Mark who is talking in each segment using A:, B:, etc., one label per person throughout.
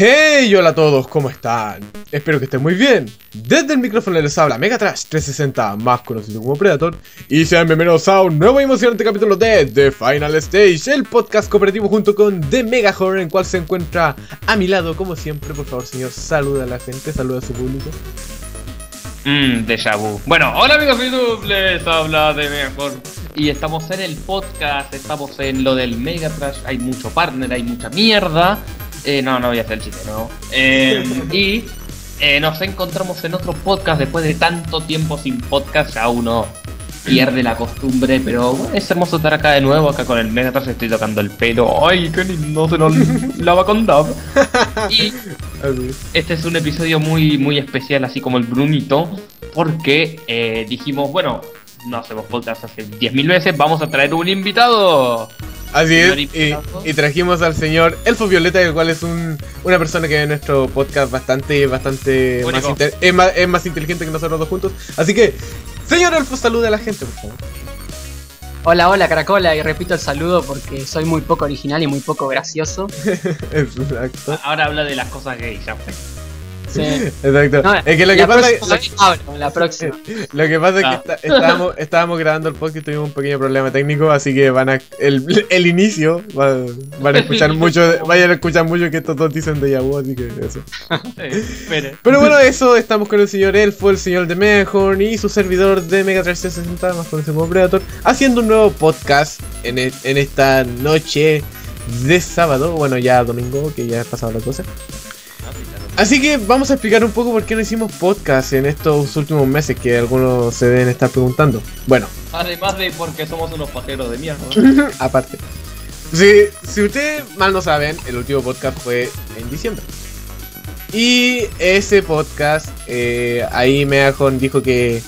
A: Hey, hola a todos, ¿cómo están? Espero que estén muy bien. Desde el micrófono les habla Megatrash 360, más conocido como Predator, y sean bienvenidos a un nuevo emocionante capítulo de The Final Stage, el podcast cooperativo junto con The Mega Horror, en cual se encuentra a mi lado, como siempre. Por favor, señor, saluda a la gente, saluda a su público.
B: Mmm, déjà vu. Bueno, hola amigos de YouTube, les habla de mejor. Y estamos en el podcast, estamos en lo del Megatrash, hay mucho partner, hay mucha mierda. Eh, no, no voy a hacer el chiste, ¿no? Eh, y eh, nos encontramos en otro podcast después de tanto tiempo sin podcast, ya uno pierde la costumbre, pero bueno, es hermoso estar acá de nuevo, acá con el Megatrash estoy tocando el pelo. ¡Ay, qué lindo! Se nos lava con Dab. Y este es un episodio muy, muy especial, así como el Brunito, porque eh, dijimos, bueno, no hacemos podcast hace 10.000 veces, vamos a traer un invitado.
A: Así es, y, trajimos al señor Elfo Violeta, el cual es un, una persona que ve nuestro podcast bastante, bastante más, es más, es más inteligente que nosotros dos juntos. Así que, señor Elfo, saluda a la gente, por favor.
C: Hola, hola, Caracola, y repito el saludo porque soy muy poco original y muy poco gracioso.
A: Exacto.
B: Ahora habla de las cosas gay, ya fue.
C: Sí.
A: Exacto.
C: No,
A: es que lo que pasa es,
C: vez hablo, la próxima.
A: lo que pasa es que
B: Ah.
A: está- estábamos, estábamos grabando el podcast y tuvimos un pequeño problema técnico, así que van a el, el inicio va- van a escuchar mucho, vayan a escuchar mucho que estos dos dicen de Yahoo, así que eso.
B: Sí.
A: Pero bueno, eso, estamos con el señor Elfo, el señor de Megahorn y su servidor de Mega 360, más conocido como Predator, haciendo un nuevo podcast en, e- en esta noche de sábado, bueno, ya domingo, que ya ha pasado la cosa. Así que vamos a explicar un poco por qué no hicimos podcast en estos últimos meses, que algunos se deben estar preguntando. Bueno,
B: Además de porque somos unos pajeros de mierda.
A: aparte. Si, si ustedes mal no saben, el último podcast fue en diciembre. Y ese podcast, eh, ahí Megajon dijo que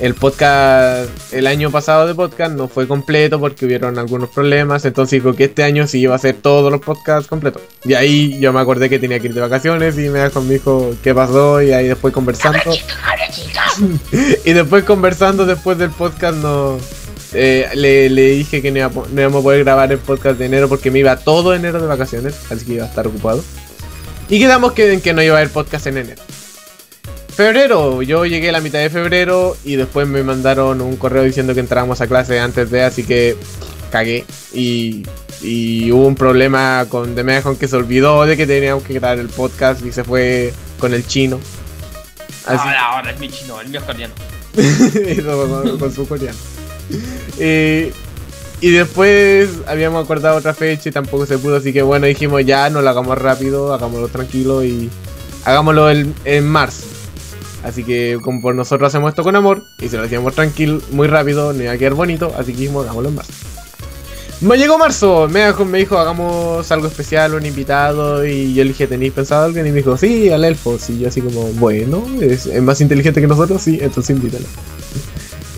A: el podcast, el año pasado de podcast no fue completo porque hubieron algunos problemas. Entonces dijo que este año sí iba a hacer todos los podcasts completos. Y ahí yo me acordé que tenía que ir de vacaciones y me dijo qué pasó y ahí después conversando. y después conversando después del podcast no... eh, le, le dije que no, iba no íbamos a poder grabar el podcast de enero porque me iba todo enero de vacaciones, así que iba a estar ocupado. Y quedamos que, en que no iba a haber podcast en enero. Febrero, yo llegué a la mitad de febrero y después me mandaron un correo diciendo que entrábamos a clase antes de, así que cagué. Y, y hubo un problema con The Megajon que se olvidó de que teníamos que grabar el podcast y se fue con el chino. Así,
B: Ahora, ahora es mi chino, el mío es coreano.
A: Eso con su coreano. Eh, y después habíamos acordado otra fecha y tampoco se pudo, así que bueno, dijimos ya, no lo hagamos rápido, hagámoslo tranquilo y hagámoslo el- en marzo. Así que como por nosotros hacemos esto con amor y se lo hacíamos tranquilo, muy rápido, no iba a quedar bonito, así que dijimos hagámoslo en marzo. Me llegó marzo, Megajon me dijo hagamos algo especial, un invitado y yo le dije, ¿tenéis pensado alguien? Y me dijo, sí, al elfo, y yo así como, bueno, es, es más inteligente que nosotros, sí, entonces invítalo.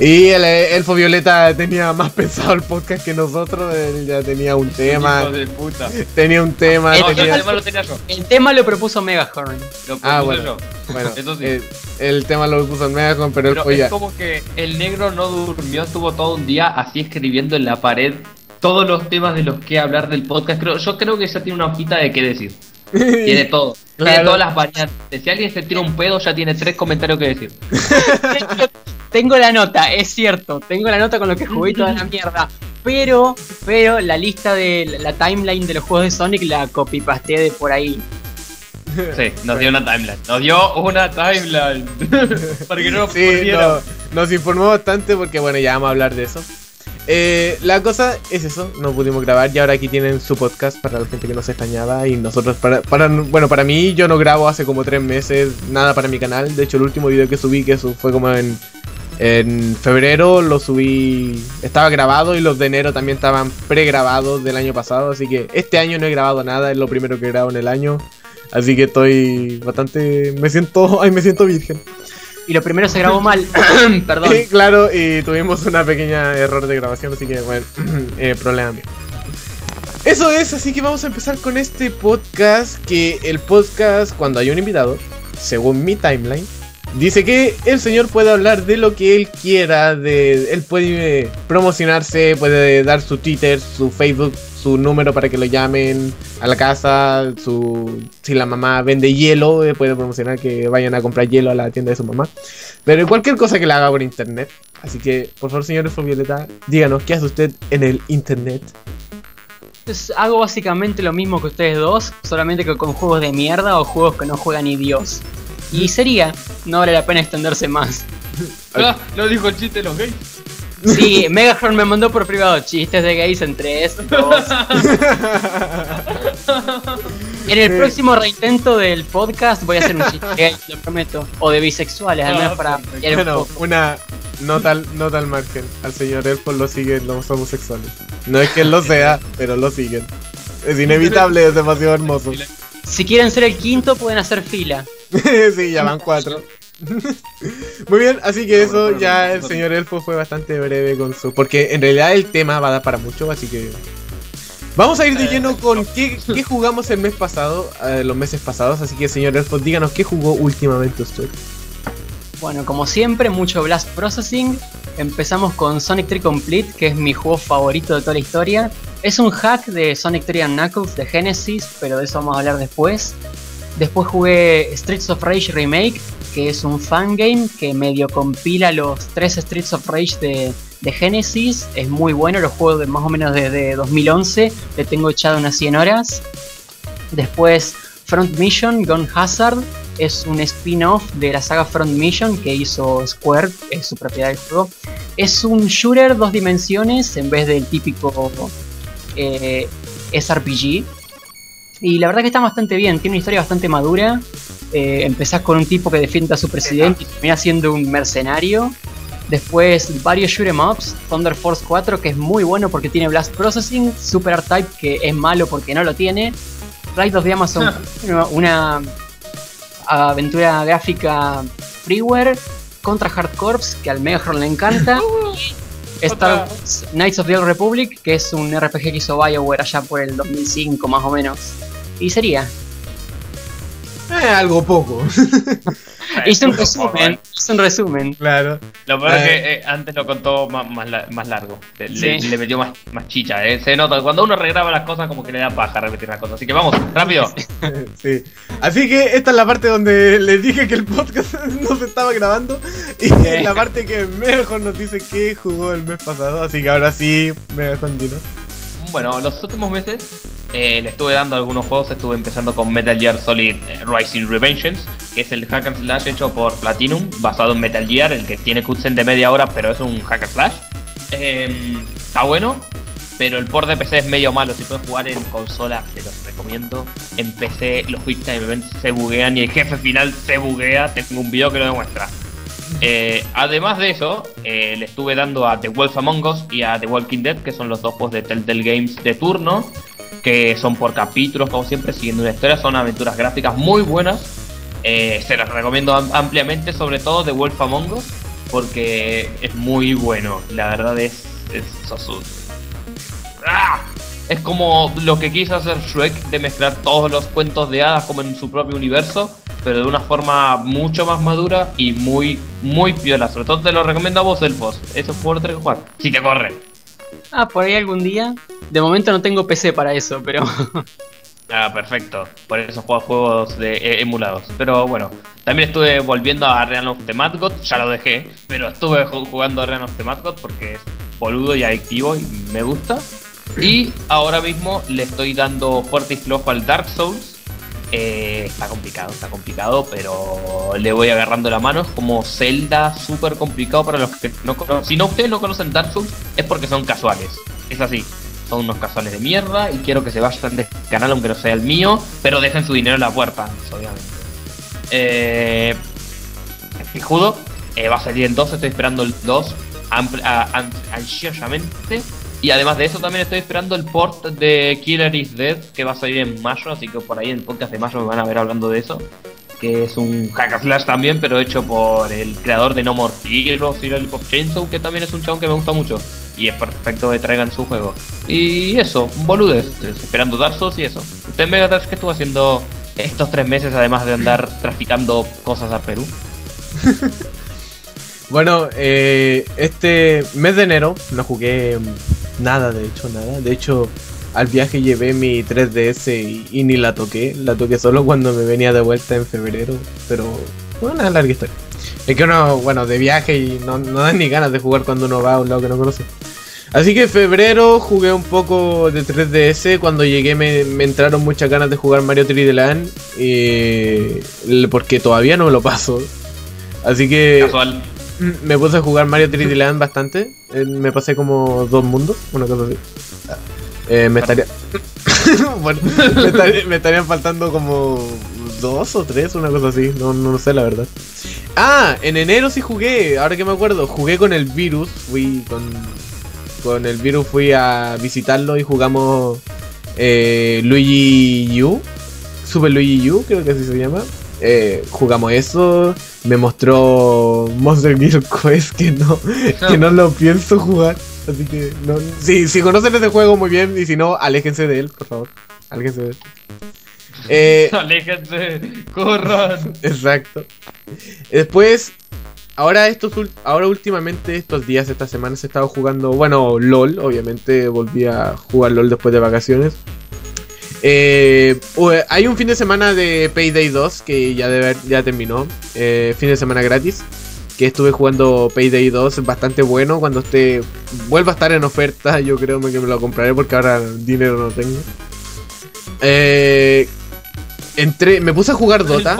A: Y el elfo violeta tenía más pensado el podcast que nosotros, él ya tenía un tema,
B: Hijo de puta.
A: tenía un tema,
C: El
B: No, yo
A: tenía...
B: el tema lo tenía yo.
C: El tema lo propuso Megahorn.
B: Lo
A: Ah,
B: propuse
A: bueno.
B: yo.
A: Bueno,
B: Eso sí.
A: eh, el tema lo puso el Megajon, pero él
B: Pero
A: fue
B: es
A: ya...
B: como que el negro no durmió, estuvo todo un día así escribiendo en la pared todos los temas de los que hablar del podcast. Creo, yo creo que ya tiene una hojita de qué decir. Tiene todo. Tiene todas las variantes. Si alguien se tira un pedo, ya tiene tres comentarios que decir.
C: tengo la nota, es cierto, tengo la nota con lo que jugué y toda la mierda. Pero, pero la lista de la, la timeline de los juegos de Sonic la copy-pasteé de por ahí.
B: Sí, nos dio una timeline. Nos dio una timeline. Para que no nos
A: Sí, no, nos informó bastante porque bueno, ya vamos a hablar de eso. Eh, la cosa es eso, no pudimos grabar y ahora aquí tienen su podcast para la gente que nos extrañaba y nosotros para, para bueno para mí yo no grabo hace como tres meses nada para mi canal, de hecho el último video que subí que eso fue como en, en febrero lo subí, estaba grabado y los de enero también estaban pregrabados del año pasado, así que este año no he grabado nada, es lo primero que grabo en el año, así que estoy bastante, me siento, ay me siento virgen.
C: Y lo primero se grabó mal. Perdón.
A: Sí, claro, y tuvimos una pequeña error de grabación, así que bueno, eh, problema mío. Eso es, así que vamos a empezar con este podcast, que el podcast, cuando hay un invitado, según mi timeline, Dice que el señor puede hablar de lo que él quiera, de él puede promocionarse, puede dar su Twitter, su Facebook, su número para que lo llamen a la casa, su si la mamá vende hielo, eh, puede promocionar que vayan a comprar hielo a la tienda de su mamá. Pero cualquier cosa que le haga por internet. Así que, por favor, señor Violeta, díganos qué hace usted en el internet.
C: Pues hago básicamente lo mismo que ustedes dos, solamente que con juegos de mierda o juegos que no juega ni Dios. Y sería, no vale la pena extenderse más.
B: Ah, lo dijo el chiste de los gays.
C: Sí, Megahorn me mandó por privado chistes de gays en 3, 2. En el próximo reintento del podcast voy a hacer un chiste gay, lo prometo. O de bisexuales, al menos para variar un
A: Bueno,
C: poco.
A: una nota al, nota al margen. Al señor Elfo lo siguen los homosexuales. No es que él lo sea, pero lo siguen. Es inevitable, es demasiado hermoso.
C: Si quieren ser el quinto, pueden hacer fila.
A: sí, ya van cuatro. Muy bien, así que eso ya el señor Elfo fue bastante breve con su... Porque en realidad el tema va a dar para mucho, así que... Vamos a ir de lleno con qué, qué jugamos el mes pasado, eh, los meses pasados, así que señor Elfo, díganos qué jugó últimamente usted.
C: Bueno, como siempre, mucho Blast Processing. Empezamos con Sonic 3 Complete, que es mi juego favorito de toda la historia. Es un hack de Sonic 3 and Knuckles de Genesis, pero de eso vamos a hablar después. Después jugué Streets of Rage Remake, que es un fangame que medio compila los tres Streets of Rage de, de Genesis. Es muy bueno, lo juego de más o menos desde 2011. Le tengo echado unas 100 horas. Después Front Mission Gone Hazard es un spin-off de la saga Front Mission que hizo Square, es su propiedad del juego. Es un shooter dos dimensiones en vez del típico eh, SRPG. Y la verdad que está bastante bien, tiene una historia bastante madura. Eh, empezás con un tipo que defiende a su presidente y termina siendo un mercenario. Después varios shoot 'em ups, Thunder Force 4 que es muy bueno porque tiene Blast Processing, Super R-Type que es malo porque no lo tiene, Ride of the Amazon, una aventura gráfica freeware contra Hard Corps que al Megahorn le encanta. y Star Wars Knights of the Old Republic, que es un RPG que hizo BioWare allá por el 2005 más o menos. Y sería.
A: Eh, algo poco.
C: Hice un resumen,
B: eh.
C: hice un resumen.
A: claro.
B: Lo peor es
A: Eh.
B: que eh, antes lo contó más, más, la- más largo. Le, le-
C: Sí.
B: le metió más, más chicha. eh. Se nota. Cuando uno regraba las cosas, como que le da paja repetir las cosas. Así que vamos, rápido.
A: Sí. Así que esta es la parte donde les dije que el podcast no se estaba grabando. Y es la parte que mejor nos dice que jugó el mes pasado. Así que ahora sí, me continuo.
B: Bueno, los últimos meses eh, le estuve dando algunos juegos. Estuve empezando con Metal Gear Solid eh, Rising Revengeance, que es el hack and slash hecho por Platinum, basado en Metal Gear, el que tiene cutscene de media hora, pero es un hack and slash. Eh, está bueno, pero el port de PC es medio malo. Si pueden jugar en consola, se los recomiendo. En PC los quick time events se buguean y el jefe final se buguea. Tengo un video que lo demuestra. Eh, además de eso, le estuve dando a The Wolf Among Us y a The Walking Dead, que son los dos juegos de Telltale Games de turno, que son por capítulos, como siempre, siguiendo una historia. Son aventuras gráficas muy buenas. Eh, se las recomiendo am- ampliamente, sobre todo The Wolf Among Us, porque es muy bueno. La verdad es. es ¡Ah! Es como lo que quiso hacer Shrek de mezclar todos los cuentos de hadas como en su propio universo, pero de una forma mucho más madura y muy, muy piola. Sobre todo te lo recomiendo a vos, Elfos. Eso es que jugar. Si te corre.
C: Ah, por ahí algún día. De momento no tengo PC para eso, pero.
B: Ah, perfecto. Por eso juego juegos de, eh, emulados. Pero bueno, también estuve volviendo a Real of the Mad God, ya lo dejé, pero estuve ju- jugando a Real of the Mad God porque es boludo y adictivo y me gusta. Y ahora mismo le estoy dando fuerte y flojo al Dark Souls. Eh, está complicado, está complicado, pero le voy agarrando la mano. Es como Zelda, súper complicado para los que no conocen. Si no ustedes no conocen Dark Souls, es porque son casuales. Es así. Son unos casuales de mierda y quiero que se vayan del canal aunque no sea el mío, pero dejen su dinero en la puerta, obviamente. Eh, Pijudo eh, va a salir en 2, estoy esperando el 2 ampl- a- an- ansiosamente. Y además de eso también estoy esperando el port de Killer is Dead que va a salir en mayo, así que por ahí en el podcast de mayo me van a ver hablando de eso. Que es un hack and slash también, pero hecho por el creador de No More Heroes y Lollipop Chainsaw, que también es un chabón que me gusta mucho. Y es perfecto que traigan su juego. Y eso, boludez, esperando Dark Souls y eso. ¿Usted en Megatrash qué estuvo haciendo estos tres meses además de andar traficando cosas a Perú?
A: bueno, eh, este mes de enero no jugué nada, de hecho, nada. De hecho, al viaje llevé mi 3DS y, ni la toqué. La toqué solo cuando me venía de vuelta en febrero. Pero fue una larga historia. Es que uno, bueno, de viaje y no, no dan ni ganas de jugar cuando uno va a un lado que no conoce. Así que en febrero jugué un poco de 3DS. Cuando llegué me, entraron muchas ganas de jugar Mario 3D Land. porque todavía no me lo paso. Así que
B: Casual.
A: Me puse a jugar Mario 3D Land bastante. Eh, me pasé como dos mundos, una cosa así. Eh, me estaría. bueno, me, estarían faltando como dos o tres, una cosa así. No, no, sé la verdad. Ah, en enero sí jugué, ahora que me acuerdo, jugué con el virus. Fui con con el virus fui a visitarlo y jugamos eh, Luigi U. Super Luigi U, creo que así se llama. Eh, jugamos eso. Me mostró Monster Gear Quest que no, que no lo pienso jugar. Así que no. Si, si conocen ese juego muy bien y si no, aléjense de él, por favor. Aléjense de él.
B: Eh, aléjense, corran.
A: Exacto. Después ahora estos ahora últimamente estos días esta semana se he estado jugando bueno LOL obviamente volví a jugar LOL después de vacaciones eh, hay un fin de semana de Payday 2 que ya debe, ya terminó eh, fin de semana gratis que estuve jugando Payday 2 bastante bueno cuando esté vuelva a estar en oferta yo creo que me lo compraré porque ahora dinero no tengo. Eh, entré me puse a jugar Dota.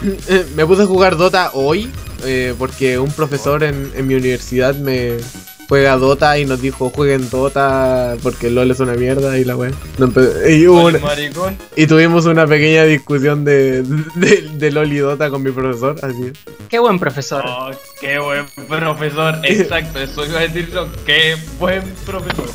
A: me puse a jugar Dota hoy eh, porque un profesor en, mi universidad me juega Dota y nos dijo jueguen Dota porque LOL es una mierda y la wea. y, tuvimos una pequeña discusión de, de, LOL y Dota con mi profesor, así
C: Qué buen profesor.
B: Oh, qué buen profesor, exacto, eso iba a decirlo, qué buen profesor.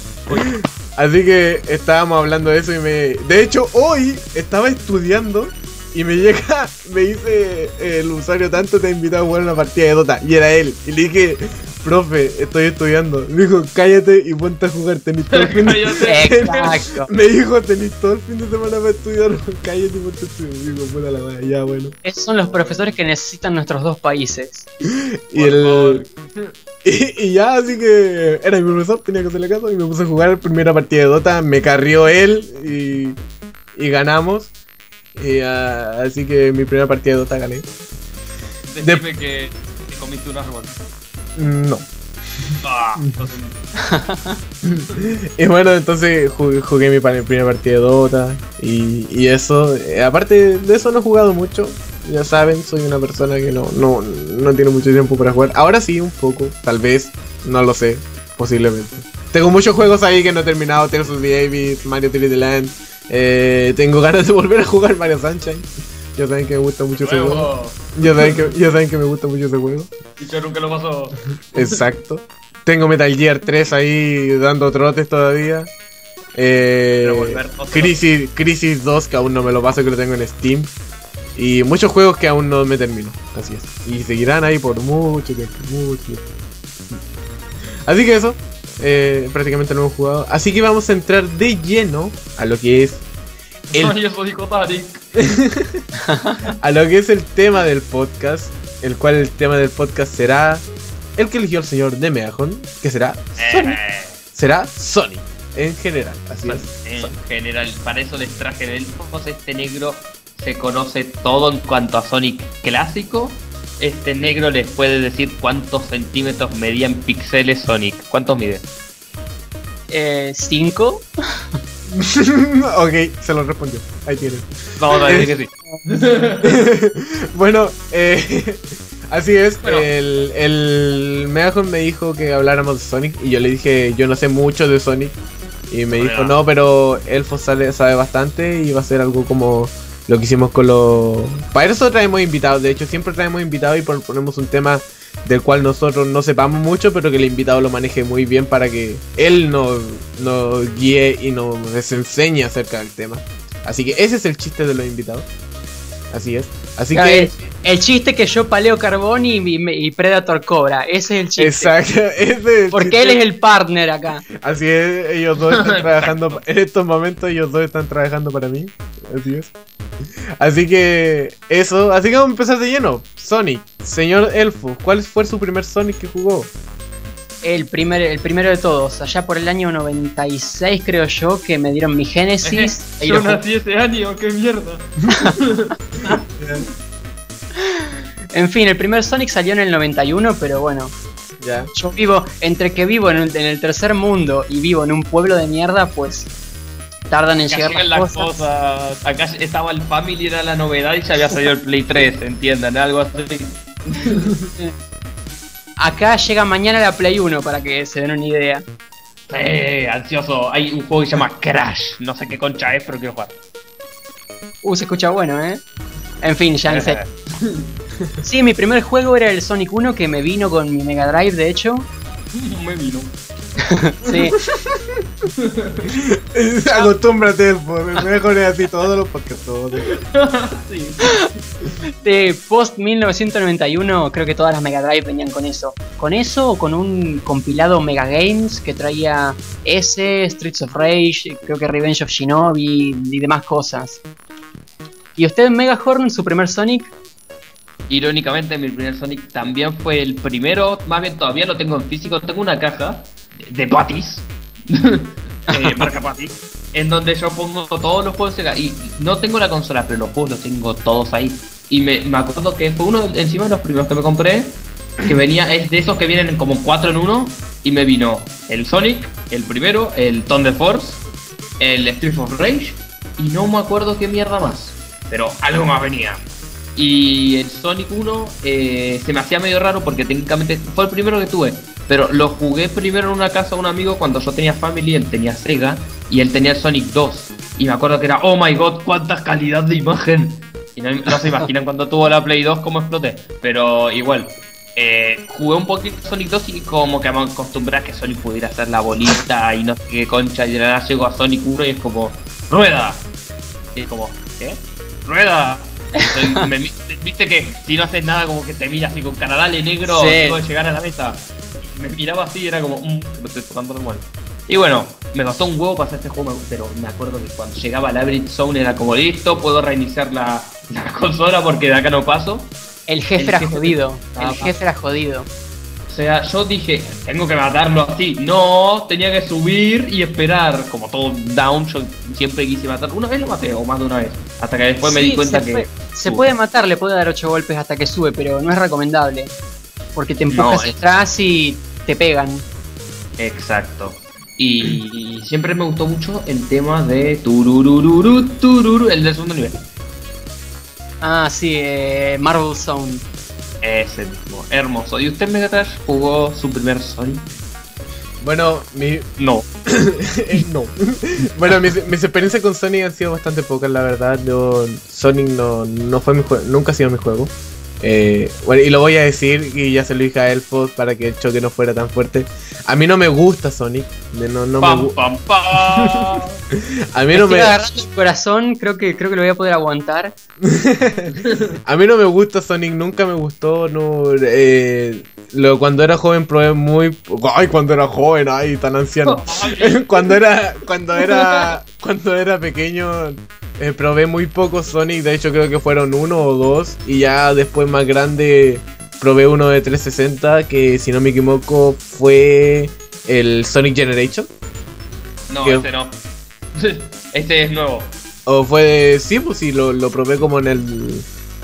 A: Así que estábamos hablando de eso y me... De hecho, hoy estaba estudiando y me llega, me dice el usuario tanto te ha invitado a jugar una partida de Dota. Y era él. Y le dije, profe, estoy estudiando. Me dijo, cállate y ponte a jugar tenis todo el fin de semana. me dijo, tenis todo el fin de semana para estudiar. cállate y ponte a estudiar. Y digo, puta la madre, ya bueno.
C: Esos son los profesores que necesitan nuestros dos países.
A: y el. Y, ya, así que era mi profesor, tenía que hacerle caso y me puse a jugar la primera partida de Dota. Me carrió él y, y ganamos. Y, uh, así que mi primera partida de Dota gané.
B: Decime de... que, comiste un árbol.
A: No. Ah, y bueno, entonces jugué, mi primera partida de Dota y, y eso. Eh, aparte de eso no he jugado mucho. Ya saben, soy una persona que no, no, no tiene mucho tiempo para jugar. Ahora sí, un poco, tal vez, no lo sé, posiblemente. Tengo muchos juegos ahí que no he terminado, Tears of the Abyss, Mario 3D Land, eh, tengo ganas de volver a jugar Mario Sunshine. Ya saben que me gusta mucho ese juego. Ya saben, que, ya saben que me gusta mucho ese juego.
B: Y yo nunca lo pasó.
A: Exacto. Tengo Metal Gear 3 ahí dando trotes todavía. Eh, Crisis, Crisis 2 que aún no me lo paso, que lo tengo en Steam. Y muchos juegos que aún no me termino. Así es. Y seguirán ahí por mucho tiempo. Mucho tiempo. Así que eso. Eh, prácticamente no hemos jugado. Así que vamos a entrar de lleno a lo que es.
B: El...
A: a lo que es el tema del podcast. El cual el tema del podcast será. El que eligió el señor de Meajon. Que será Sonic. Eh. Será Sonic. En general, así es.
B: En general, para eso les traje del Este negro se conoce todo en cuanto a Sonic clásico este negro les puede decir cuántos centímetros medían píxeles Sonic. ¿Cuántos mide?
C: Eh, ¿Cinco?
A: ok, se lo respondió. Ahí tiene.
B: Vamos a decir que sí.
A: bueno, eh, así es. El, el Megajon me dijo que habláramos de Sonic y yo le dije, yo no sé mucho de Sonic. Y me dijo, no, pero Elfo sabe bastante y va a ser algo como lo que hicimos con los... Para eso traemos invitados, de hecho siempre traemos invitados y ponemos un tema del cual nosotros no sepamos mucho, pero que el invitado lo maneje muy bien para que él nos, guíe y nos enseñe acerca del tema. Así que ese es el chiste de los invitados. Así es. Así que.
C: El, chiste que yo paleo carbón y, Predator cobra. Ese es el chiste.
A: Exacto. Ese
C: Porque él es el partner acá.
A: Así es. Ellos dos están trabajando. En estos momentos, ellos dos están trabajando para mí. Así es. Así que eso, así que vamos a empezar de lleno. Sonic, señor Elfo, ¿cuál fue su primer Sonic que jugó?
C: El, primer, el primero de todos, allá por el año 96 creo yo, que me dieron mi Genesis. y
B: Yo nací ese año, qué mierda.
C: en fin, el primer Sonic salió en el 91, pero bueno,
A: Ya.
C: yo vivo, entre que vivo en, el- en el tercer mundo y vivo en un pueblo de mierda, pues tardan en llegar las
B: las
C: cosas.
B: cosas. Acá estaba el Family, era la novedad y ya había salido el Play 3, entiendan, algo así.
C: Acá llega mañana la Play 1 para que se den una idea.
B: Eh, ansioso. Hay un juego que se llama Crash. No sé qué concha es, pero quiero jugar.
C: Uh, se escucha bueno, ¿eh? En fin, ya no sé. Sí, mi primer juego era el Sonic 1 que me vino con mi Mega Drive, de hecho.
B: Me vino.
C: Sí,
A: Acostúmbrate, Elfo. Mejor es así todos los podcasts. todos.
B: sí.
C: de post 1991 creo que todas las Mega Drive venían con eso. Con eso o con un compilado Mega Games que traía S, Streets of Rage, creo que Revenge of Shinobi y demás cosas. ¿Y usted, Megahorn, su primer Sonic?
B: Irónicamente, mi primer Sonic también fue el primero. Más bien, todavía lo tengo en físico. Tengo una caja de, de Pattis. eh, marca Pattis. En donde yo pongo todos los juegos de Sega. Y no tengo la consola, pero los juegos los tengo todos ahí. Y me, me acuerdo que fue uno encima de los primeros que me compré. Que venía, es de esos que vienen como 4 en 1. Y me vino el Sonic, el primero, el Thunder Force, el Street of Rage. Y no me acuerdo qué mierda más. Pero algo más venía. Y el Sonic 1 eh, se me hacía medio raro porque técnicamente fue el primero que tuve. Pero lo jugué primero en una casa de un amigo cuando yo tenía Family, él tenía Sega y él tenía el Sonic 2. Y me acuerdo que era, oh my god, cuánta calidad de imagen. Y no, se imaginan cuando tuvo la Play 2 cómo exploté. Pero igual, eh, jugué un poquito Sonic 2 y como que me acostumbré a que Sonic pudiera hacer la bolita y no sé qué concha. Y de nada llego a Sonic 1 y es como, rueda. Y es como, ¿qué? ¡Rueda! Entonces, me- Viste que si no haces nada, como que te miras así con cara, dale negro,
C: Sí.
B: tengo que llegar a la meta. Y me miraba así y era como, mmm, me estoy tocando normal. Y bueno, me costó un huevo pasar este juego, pero me acuerdo que cuando llegaba al Average Zone era como listo, puedo reiniciar la, la consola porque de acá no paso.
C: El jefe
B: El
C: era jodido.
B: Ah,
C: El jefe era jodido.
B: O sea, yo dije, tengo que matarlo así. No, tenía que subir y esperar. Como todo down, yo siempre quise matar. Una vez lo maté, o más de una vez. Hasta que después me
C: Sí,
B: di cuenta
C: se
B: que.
C: puede- se puede matar, le puede dar 8 golpes hasta que sube, pero no es recomendable. Porque te empujas
B: No, es-
C: atrás y te pegan.
B: Exacto. Y siempre me gustó mucho el tema de tururururu, tururu, el del segundo nivel.
C: Ah, sí, eh, Marvel Zone.
B: Ese mismo, hermoso. ¿Y usted, Megatrash, jugó su primer Sonic?
A: Bueno, mi,
B: No.
A: Eh, no. bueno, mis, mis experiencias con Sonic han sido bastante pocas, la verdad. Yo, Sonic no, no fue mi juego, nunca ha sido mi juego. Eh, bueno, y lo voy a decir, y ya se lo dije a Elfos para que el choque no fuera tan fuerte. A mí no me gusta Sonic. No, no me
B: pam,
A: gu-
B: pam, pam.
A: a mí
C: Me
A: no me,
C: agarrando el corazón, creo que, creo que lo voy a poder aguantar.
A: a mí no me gusta Sonic, nunca me gustó. No, eh, lo, cuando era joven probé muy. Ay, cuando era joven, ay, tan anciano. cuando era cuando era cuando era pequeño eh, probé muy poco Sonic de hecho creo que fueron uno o dos y ya después más grande probé uno de 360 que si no me equivoco fue el Sonic Generation
B: No, este no. Este es nuevo.
A: o fue de sí pues sí lo, lo probé como en el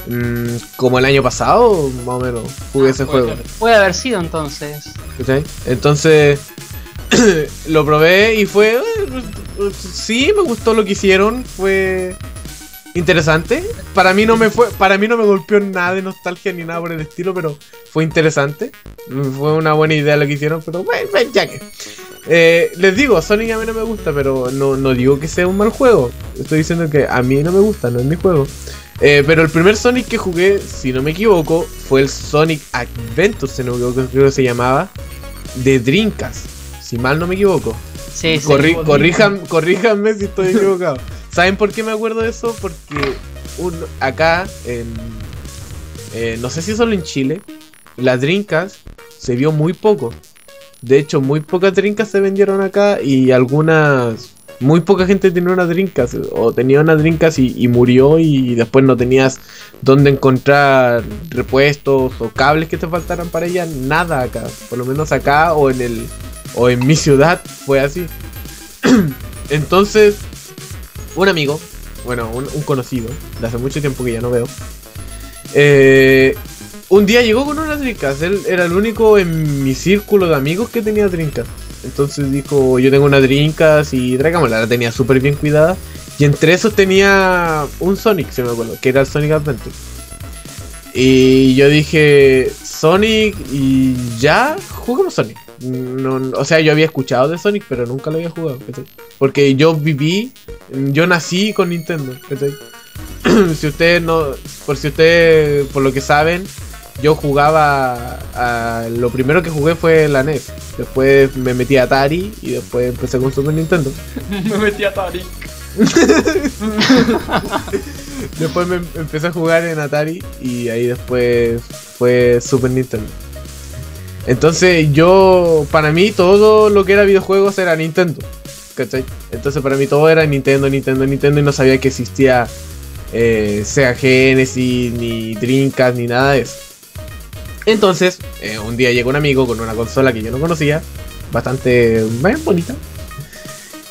A: mm, como el año pasado más o menos jugué ese
B: puede
A: juego
B: ser.
C: Puede haber sido entonces.
A: ¿cachai? entonces lo probé y fue. eh, Sí, me gustó lo que hicieron. Fue interesante. Para mí no me fue. Para mí no me golpeó nada de nostalgia ni nada por el estilo, pero fue interesante. Fue una buena idea lo que hicieron, pero bueno, ya que. Eh, les digo, Sonic a mí no me gusta, pero no, no digo que sea un mal juego. Estoy diciendo que a mí no me gusta, no es mi juego. Eh, pero el primer Sonic que jugué, si no me equivoco, fue el Sonic Adventure, creo que se llamaba, de Dreamcast, si mal no me equivoco.
C: Sí, sí.
A: Corri-
B: sí.
A: corrijan- corríjanme si estoy equivocado. ¿Saben por qué me acuerdo de eso? Porque un- acá, en, eh, no sé si solo en Chile, la Dreamcast se vio muy poco. De hecho, muy pocas Dreamcast se vendieron acá y algunas Muy poca gente tenía una Dreamcast. O tenía una Dreamcast y, y murió y después no tenías dónde encontrar repuestos o cables que te faltaran para ella. Nada acá. Por lo menos acá o en el o en mi ciudad fue así. Entonces, un amigo, bueno, un, conocido, de hace mucho tiempo que ya no veo, eh, un día llegó con una Dreamcast. Él era el único en mi círculo de amigos que tenía Dreamcast. Entonces dijo, yo tengo una Dreamcast y tráigamela, la tenía súper bien cuidada. Y entre esos tenía un Sonic, si me acuerdo, que era el Sonic Adventure. Y yo dije, Sonic y ya, jugamos Sonic. No, o sea, yo había escuchado de Sonic, pero nunca lo había jugado. ¿cachai? Porque yo viví, yo nací con Nintendo. ¿cachai? si ustedes no, por si ustedes, por lo que saben, yo jugaba, a- lo primero que jugué fue la NES. Después me metí a Atari y después empecé con Super Nintendo.
B: Me metí a Tari.
A: Después me empecé a jugar en Atari y ahí después fue Super Nintendo. Entonces yo, para mí todo lo que era videojuegos era Nintendo. ¿Cachai? Entonces para mí todo era Nintendo, Nintendo, Nintendo y no sabía que existía eh, Sega Genesis, ni Dreamcast, ni nada de eso. Entonces, eh, un día llegó un amigo con una consola que yo no conocía, bastante eh, bonita.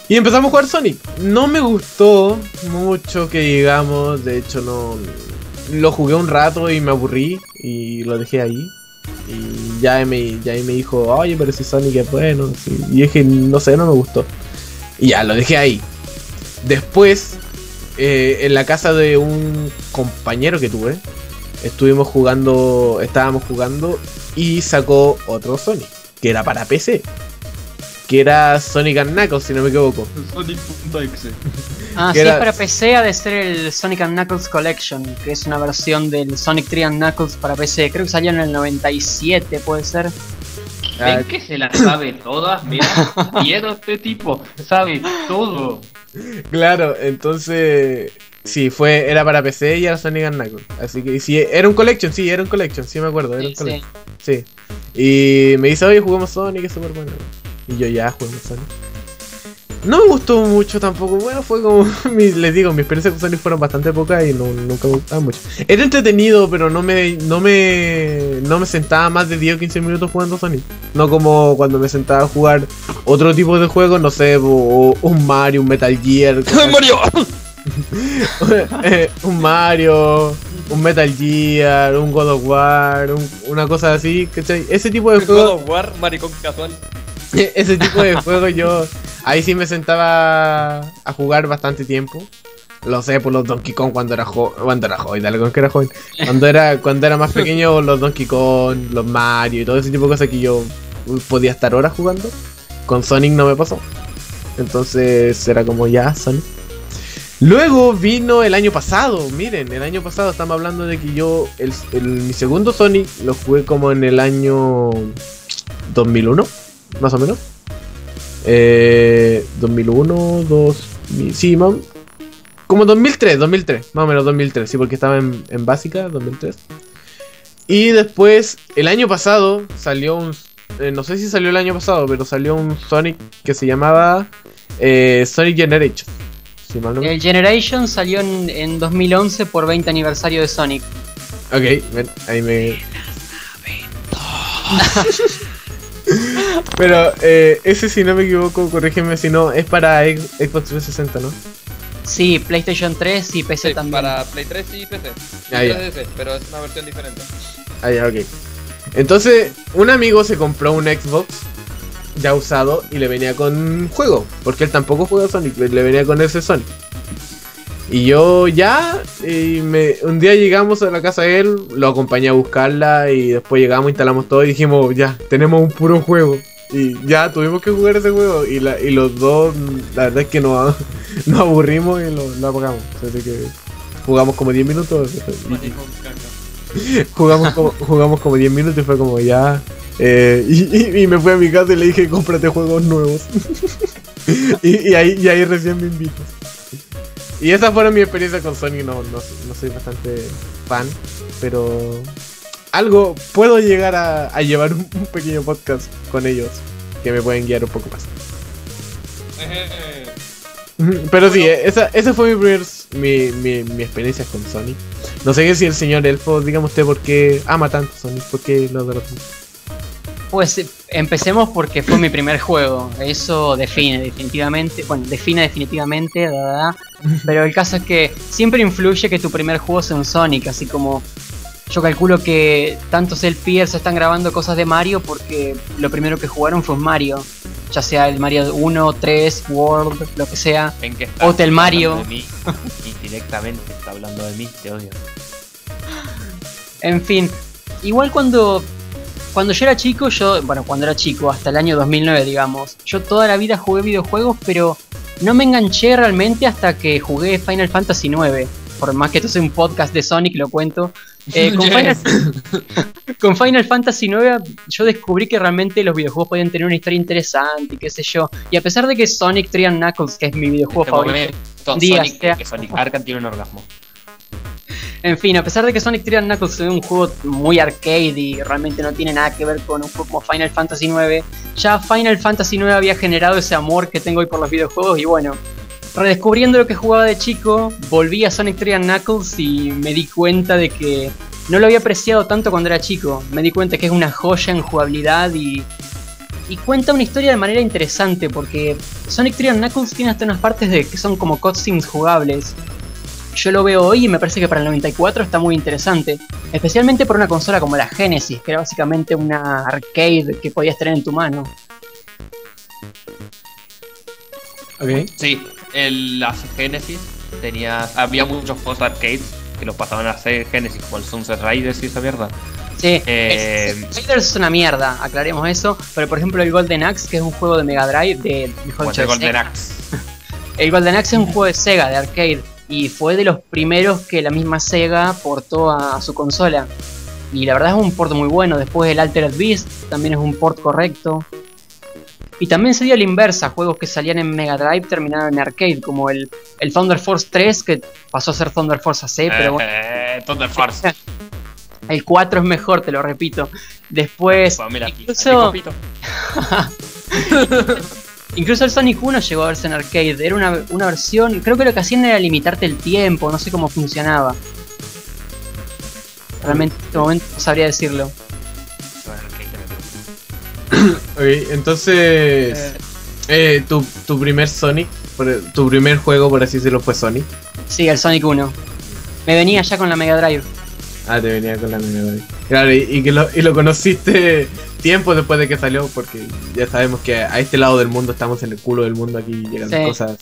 A: Y empezamos a jugar Sonic. No me gustó mucho que digamos, de hecho no lo jugué un rato y me aburrí y lo dejé ahí. Y ya me, ya me dijo, oye, pero si Sonic es bueno. sí". Y dije, no sé, no me gustó. Y ya, lo dejé ahí. Después, eh, en la casa de un compañero que tuve, estuvimos jugando, estábamos jugando y sacó otro Sonic, que era para PC. Que era Sonic and Knuckles, si no me equivoco.
B: Sonic.exe.
C: Ah, sí,
A: era-
C: es para PC, ha de ser el Sonic and Knuckles Collection, que es una versión del Sonic 3 and Knuckles para PC. Creo que salió en el 97, puede ser.
A: Ah,
B: ¿Ven que se las sabe todas? Mira, quiero este tipo, sabe todo.
A: Claro, entonces. Sí, fue, era para PC y era Sonic and Knuckles. Así que sí, era un collection, sí, era un collection, sí me acuerdo, era un
C: Sí,
A: collection. Sí. Y me dice, oye, juguemos Sonic, es súper bueno. Y yo ya juguemos Sonic. No me gustó mucho tampoco. Bueno, fue como. mi- les digo, mis experiencias con Sonic fueron bastante pocas y no, nunca me gustaban mucho. Era entretenido, pero no me, no me. No me sentaba más de 10 o 15 minutos jugando Sonic. No como cuando me sentaba a jugar otro tipo de juegos, no sé, o- un Mario, un Metal Gear.
B: Mario!
A: eh, un Mario, un Metal Gear, un God of War, un- una cosa así, ¿cachai? Ese tipo de
B: God
A: juegos,
B: of War, maricón casual.
A: ese tipo de juegos yo ahí sí me sentaba a jugar bastante tiempo. Lo sé por los Donkey Kong cuando era joven, cuando era joven, dale con era joven. Cuando era, cuando era más pequeño, los Donkey Kong, los Mario y todo ese tipo de cosas que yo podía estar horas jugando. Con Sonic no me pasó. Entonces era como ya, Sonic. Luego vino el año pasado, miren, el año pasado estamos hablando de que yo, el, el- mi segundo Sonic lo jugué como en el año 2001, más o menos. Eh, 2001, 2000, sí, más- como 2003, 2003, más o menos 2003, sí, porque estaba en, en básica, 2003. Y después, el año pasado salió un, eh, no sé si salió el año pasado, pero salió un Sonic que se llamaba eh, Sonic Generation. Si mal no me-
C: El Generation salió en, en 2011 por 20 aniversario de Sonic.
A: Ok, ven, ahí me. Pero eh, ese, si no me equivoco, corrígeme si no, es para Xbox 360, ¿no?
C: Sí, PlayStation 3 y PC
D: Sí,
C: también.
D: para Play 3 y PC.
A: Ah, ya.
D: 3DS, pero es una versión diferente.
A: Ah, ya, ok. Entonces, un amigo se compró un Xbox ya usado y le venía con un juego, porque él tampoco juega Sonic, le le venía con ese Sonic. Y yo ya, y me, un día llegamos a la casa de él, lo acompañé a buscarla y después llegamos, instalamos todo y dijimos, ya, tenemos un puro juego. Y ya tuvimos que jugar ese juego y, la, y los dos, la verdad es que nos, nos aburrimos y lo, lo apagamos. Así que jugamos como 10 minutos. jugamos como, jugamos como 10 minutos y fue como ya. eh, y, me fui a mi casa y le dije, cómprate juegos nuevos. y, y ahí, y ahí recién me invito. Y esa fue mi experiencia con Sony. No, no, no soy bastante fan, pero algo puedo llegar a, a llevar un, un pequeño podcast con ellos que me pueden guiar un poco más. Pero sí, esa, esa fue mi primer mi, mi, mi experiencia con Sonic. No sé si el señor Elfo, dígame usted por qué ama tanto Sonic, por qué lo adora tanto.
C: Pues eh, empecemos porque fue mi primer juego. Eso define definitivamente. Bueno, define definitivamente, da, da, da. Pero el caso es que siempre influye que tu primer juego sea un Sonic. Así como yo calculo que tantos el Pierce están grabando cosas de Mario porque lo primero que jugaron fue un Mario. Ya sea el Mario 1, 3, World, lo que sea.
B: ¿En qué está?
C: Hotel Mario.
B: de mí. Indirectamente está hablando de mí, te odio.
C: En fin, igual cuando cuando yo era chico, yo, bueno, cuando era chico, hasta el año 2009, digamos, yo toda la vida jugué videojuegos, pero no me enganché realmente hasta que jugué Final Fantasy IX. Por más que esto sea un podcast de Sonic, lo cuento. Eh, con, Final, con Final Fantasy IX yo descubrí que realmente los videojuegos podían tener una historia interesante y qué sé yo. Y a pesar de que Sonic 3 and Knuckles, que es mi videojuego
B: Este
C: favorito, Día
B: Sonic, que Sonic Arkham tiene un orgasmo.
C: En fin, a pesar de que Sonic 3 and Knuckles es un juego muy arcade y realmente no tiene nada que ver con un juego como Final Fantasy IX, ya Final Fantasy IX había generado ese amor que tengo hoy por los videojuegos y bueno, redescubriendo lo que jugaba de chico, volví a Sonic 3 and Knuckles y me di cuenta de que no lo había apreciado tanto cuando era chico. Me di cuenta que es una joya en jugabilidad y, y cuenta una historia de manera interesante porque Sonic 3 and Knuckles tiene hasta unas partes de que son como cutscenes jugables yo lo veo hoy y me parece que para el 94 está muy interesante. Especialmente por una consola como la Genesis, que era básicamente una arcade que podías tener en tu mano.
A: Ok.
B: Sí, el, la Genesis tenía, había muchos juegos arcades que los pasaban a hacer Genesis, como el Sunset Riders y esa mierda.
C: Sí,
B: Eh,
C: el- el Raiders es una mierda, aclaremos eso. Pero por ejemplo, el Golden Axe, que es un juego de Mega Drive, de, mejor
B: el
C: de
B: Golden. Axe.
C: El Golden Axe es un juego de Sega, de arcade. Y fue de los primeros que la misma Sega portó a, a su consola. Y la verdad es un port muy bueno. Después el Altered Beast también es un port correcto. Y también se dio a la inversa, juegos que salían en Mega Drive terminaron en arcade, como el, el Thunder Force 3, que pasó a ser Thunder Force AC, pero bueno,
B: Eh, Thunder Force.
C: el 4 es mejor, te lo repito. Después,
B: mira, aquí,
C: incluso-
B: aquí, copito.
C: Incluso el Sonic 1 llegó a verse en arcade. Era una, una versión. Creo que lo que hacían era limitarte el tiempo. No sé cómo funcionaba. Realmente en este momento no sabría decirlo.
B: Ok,
A: entonces. Eh, tu, tu primer Sonic, tu primer juego, por así decirlo, fue Sonic.
C: Sí, el Sonic 1. Me venía ya con la Mega Drive.
A: Ah, te venía con la Mega Drive. Claro, y, y que lo, y lo conociste tiempo después de que salió, porque ya sabemos que a este lado del mundo estamos en el culo del mundo, aquí llegan
C: Sí.
A: cosas.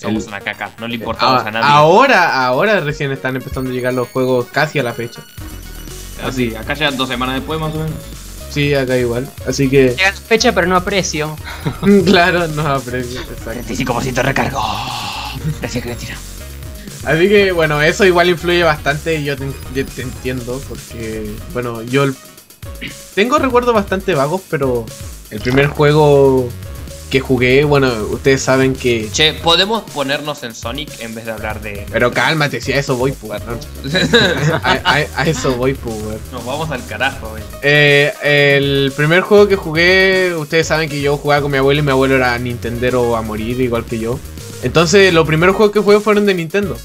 B: Somos
A: El-
B: una caca, no le importamos
A: Ah,
B: a nadie.
A: ahora, ahora recién están empezando a llegar los juegos casi a la fecha.
B: Así, acá llegan dos semanas después más o menos.
A: Sí, acá igual. Así que,
C: Llega la fecha, pero no a precio.
A: claro, nos aprecio. Exacto.
B: 35% recargo. Gracias, Cristina.
A: Así que bueno, eso igual influye bastante y yo te, yo te entiendo porque, bueno, yo el- tengo recuerdos bastante vagos, pero el primer juego que jugué, bueno, ustedes saben que...
B: Che, ¿podemos ponernos en Sonic en vez de hablar de.
A: Pero cálmate, si a eso voy, pues. A, a- a eso voy, pues.
B: Nos vamos al carajo, güey.
A: Eh, el primer juego que jugué, ustedes saben que yo jugaba con mi abuelo y mi abuelo era Nintendero a morir, igual que yo. Entonces, los primeros juegos que jugué fueron de Nintendo.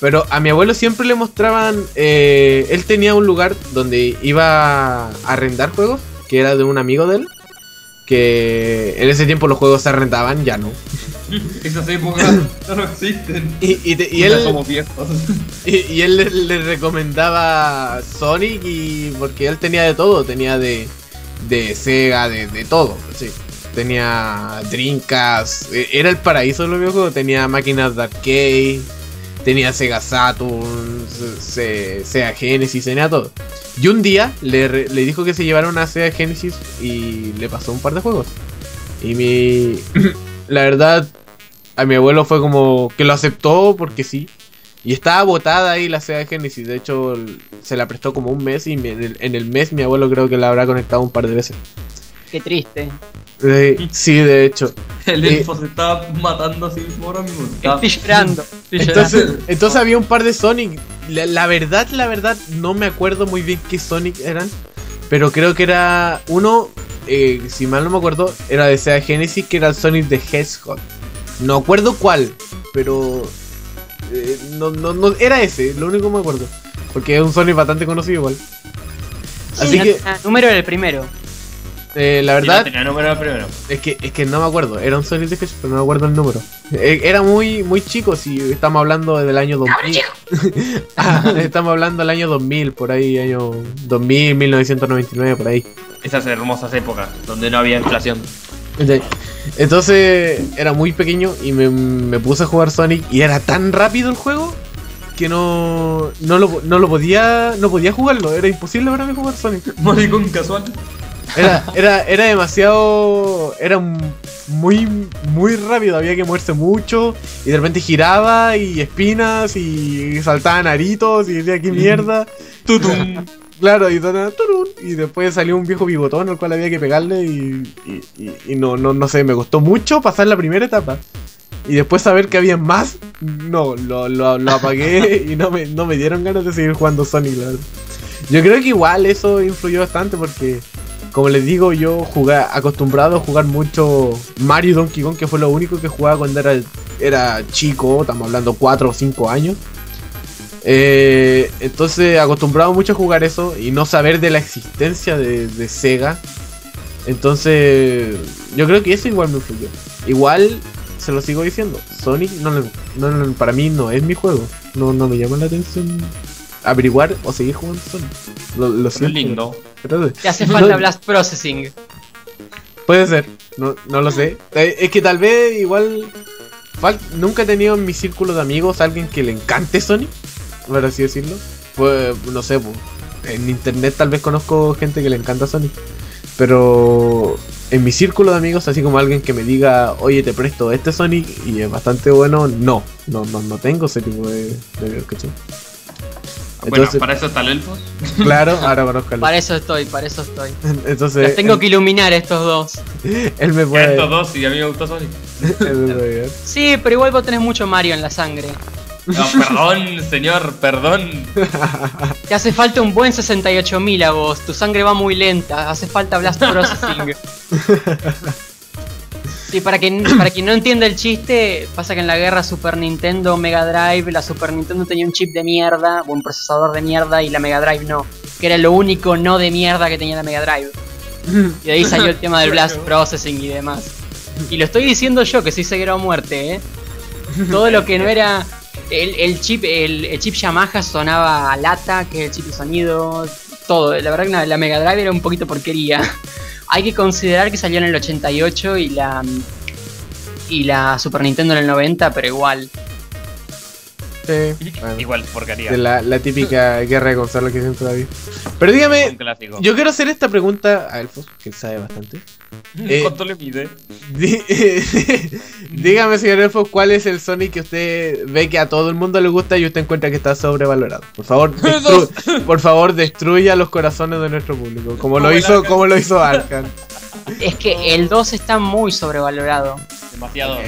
A: Pero a mi abuelo siempre le mostraban. eh, él tenía un lugar donde iba a arrendar juegos, que era de un amigo de él. Que en ese tiempo los juegos se arrendaban, ya no.
D: Esas épocas ya no existen.
A: Y, y te- y él,
D: somos viejos.
A: y, y él le, le recomendaba Sonic y porque él tenía de todo, tenía de, de Sega, de, de todo, sí. Tenía Dreamcast, e- era el paraíso de los videojuegos, tenía máquinas de arcade, tenía Sega Saturn, se- se- Sega Genesis, tenía todo. Y un día le, dijo que se llevara una Sega Genesis y le pasó un par de juegos. Y mi... la verdad, a mi abuelo fue como que lo aceptó porque sí. Y estaba botada ahí la Sega Genesis. De hecho, se la prestó como un mes y en el, en el mes mi abuelo creo que la habrá conectado un par de veces.
C: Qué triste.
A: Eh, sí, de hecho.
D: El
A: Eh,
D: elfo se está matando a sí mismo ahora mismo.
C: Estoy llorando. estoy
A: Entonces,
C: llorando.
A: entonces había un par de Sonic. La, la verdad, la verdad, no me acuerdo muy bien qué Sonic eran. Pero creo que era uno, eh, si mal no me acuerdo, era de Sega Genesis, que era el Sonic de Hedgehog. No acuerdo cuál, pero eh, no, no, no, era ese, lo único que me acuerdo. Porque es un Sonic bastante conocido igual. Así
C: No
A: que,
C: número era el primero.
A: Eh, la
B: Y no
A: verdad,
B: tenía número primero.
A: es que, es que no me acuerdo. Era un Sonic the Hedgehog, pero no me acuerdo el número. Eh, Era muy, muy chico, si estamos hablando del año 2000. Ah, estamos hablando del año 2000, por ahí, año 2000, 1999, por ahí.
B: Esas hermosas épocas donde no había inflación.
A: Entonces era muy pequeño y me, me puse a jugar Sonic y era tan rápido el juego que no, no, lo, no lo podía no podía jugarlo, era imposible para mí jugar Sonic.
D: Maricón casual.
A: Era, era, era demasiado. Era muy, muy rápido, había que moverse mucho y de repente giraba y espinas y saltaban aritos y decía qué mierda. Tutum. Claro, y, después salió un viejo bigotón al cual había que pegarle y, y, y- y no, no, no sé, me costó mucho pasar la primera etapa. Y después saber que había más, no, lo, lo, lo apagué y no me, no me dieron ganas de seguir jugando Sonic, la verdad. Yo creo que igual eso influyó bastante porque, como les digo, yo jugué acostumbrado a jugar mucho Mario y Donkey Kong, que fue lo único que jugaba cuando era, era chico, estamos hablando 4 o 5 años. Eh, entonces acostumbrado mucho a jugar eso y no saber de la existencia de, de Sega. Entonces yo creo que eso igual me influyó. Igual se lo sigo diciendo, Sonic no, no, no, para mí no es mi juego. No, no me llama la atención averiguar o seguir jugando Sonic. Lo, lo
B: Pero es
A: siento,
B: lindo.
C: Te hace falta Blast Processing.
A: Puede ser, no, no lo sé. Eh, es que tal vez igual nunca he tenido en mi círculo de amigos alguien que le encante Sonic, por así decirlo. Pues no sé, pues, en internet tal vez conozco gente que le encanta Sonic. Pero en mi círculo de amigos, así como alguien que me diga, oye, te presto este Sonic y es bastante bueno, no, no, no, no tengo ese tipo de, de
B: Bueno, para eso está el elfos.
A: claro, ahora conozco al-
C: Para eso estoy, para eso estoy.
A: Entonces,
C: Los tengo
A: él,
C: que iluminar estos dos.
A: él me puede.
B: Estos dos y a mí me gustó Sonic.
A: me.
C: Sí, pero igual vos tenés mucho Mario en la sangre.
B: No, perdón, señor, perdón.
C: Te hace falta un buen 68.000 a vos. Tu sangre va muy lenta. Hace falta Blast Processing. Sí, para quien, para quien no entienda el chiste, pasa que en la guerra Super Nintendo, Mega Drive, la Super Nintendo tenía un chip de mierda, o un procesador de mierda, y la Mega Drive no. Que era lo único no de mierda que tenía la Mega Drive. Y de ahí salió el tema del Blast Processing y demás. Y lo estoy diciendo yo, que soy ceguero a muerte, ¿eh? Todo lo que no era... El, el chip el, el chip Yamaha sonaba a lata, que es el chip de sonido, todo. La verdad que la Mega Drive era un poquito porquería. Hay que considerar que salió en el 88 y la y la Super Nintendo en el 90, pero igual.
A: Sí, bueno.
B: Igual porquería.
A: de la, la típica guerra de consolas que siempre había. Pero dígame, yo quiero hacer esta pregunta a Elfos, que él sabe bastante. eh,
B: ¿Cuánto le mide?
A: Dí- dígame, señor Elfos, ¿cuál es el Sonic que usted ve que a todo el mundo le gusta y usted encuentra que está sobrevalorado? Por favor, destru- por favor, destruya los corazones de nuestro público, como lo
B: Como
A: hizo, como lo hizo Arkham.
C: Es que el 2 está muy sobrevalorado.
B: Demasiado.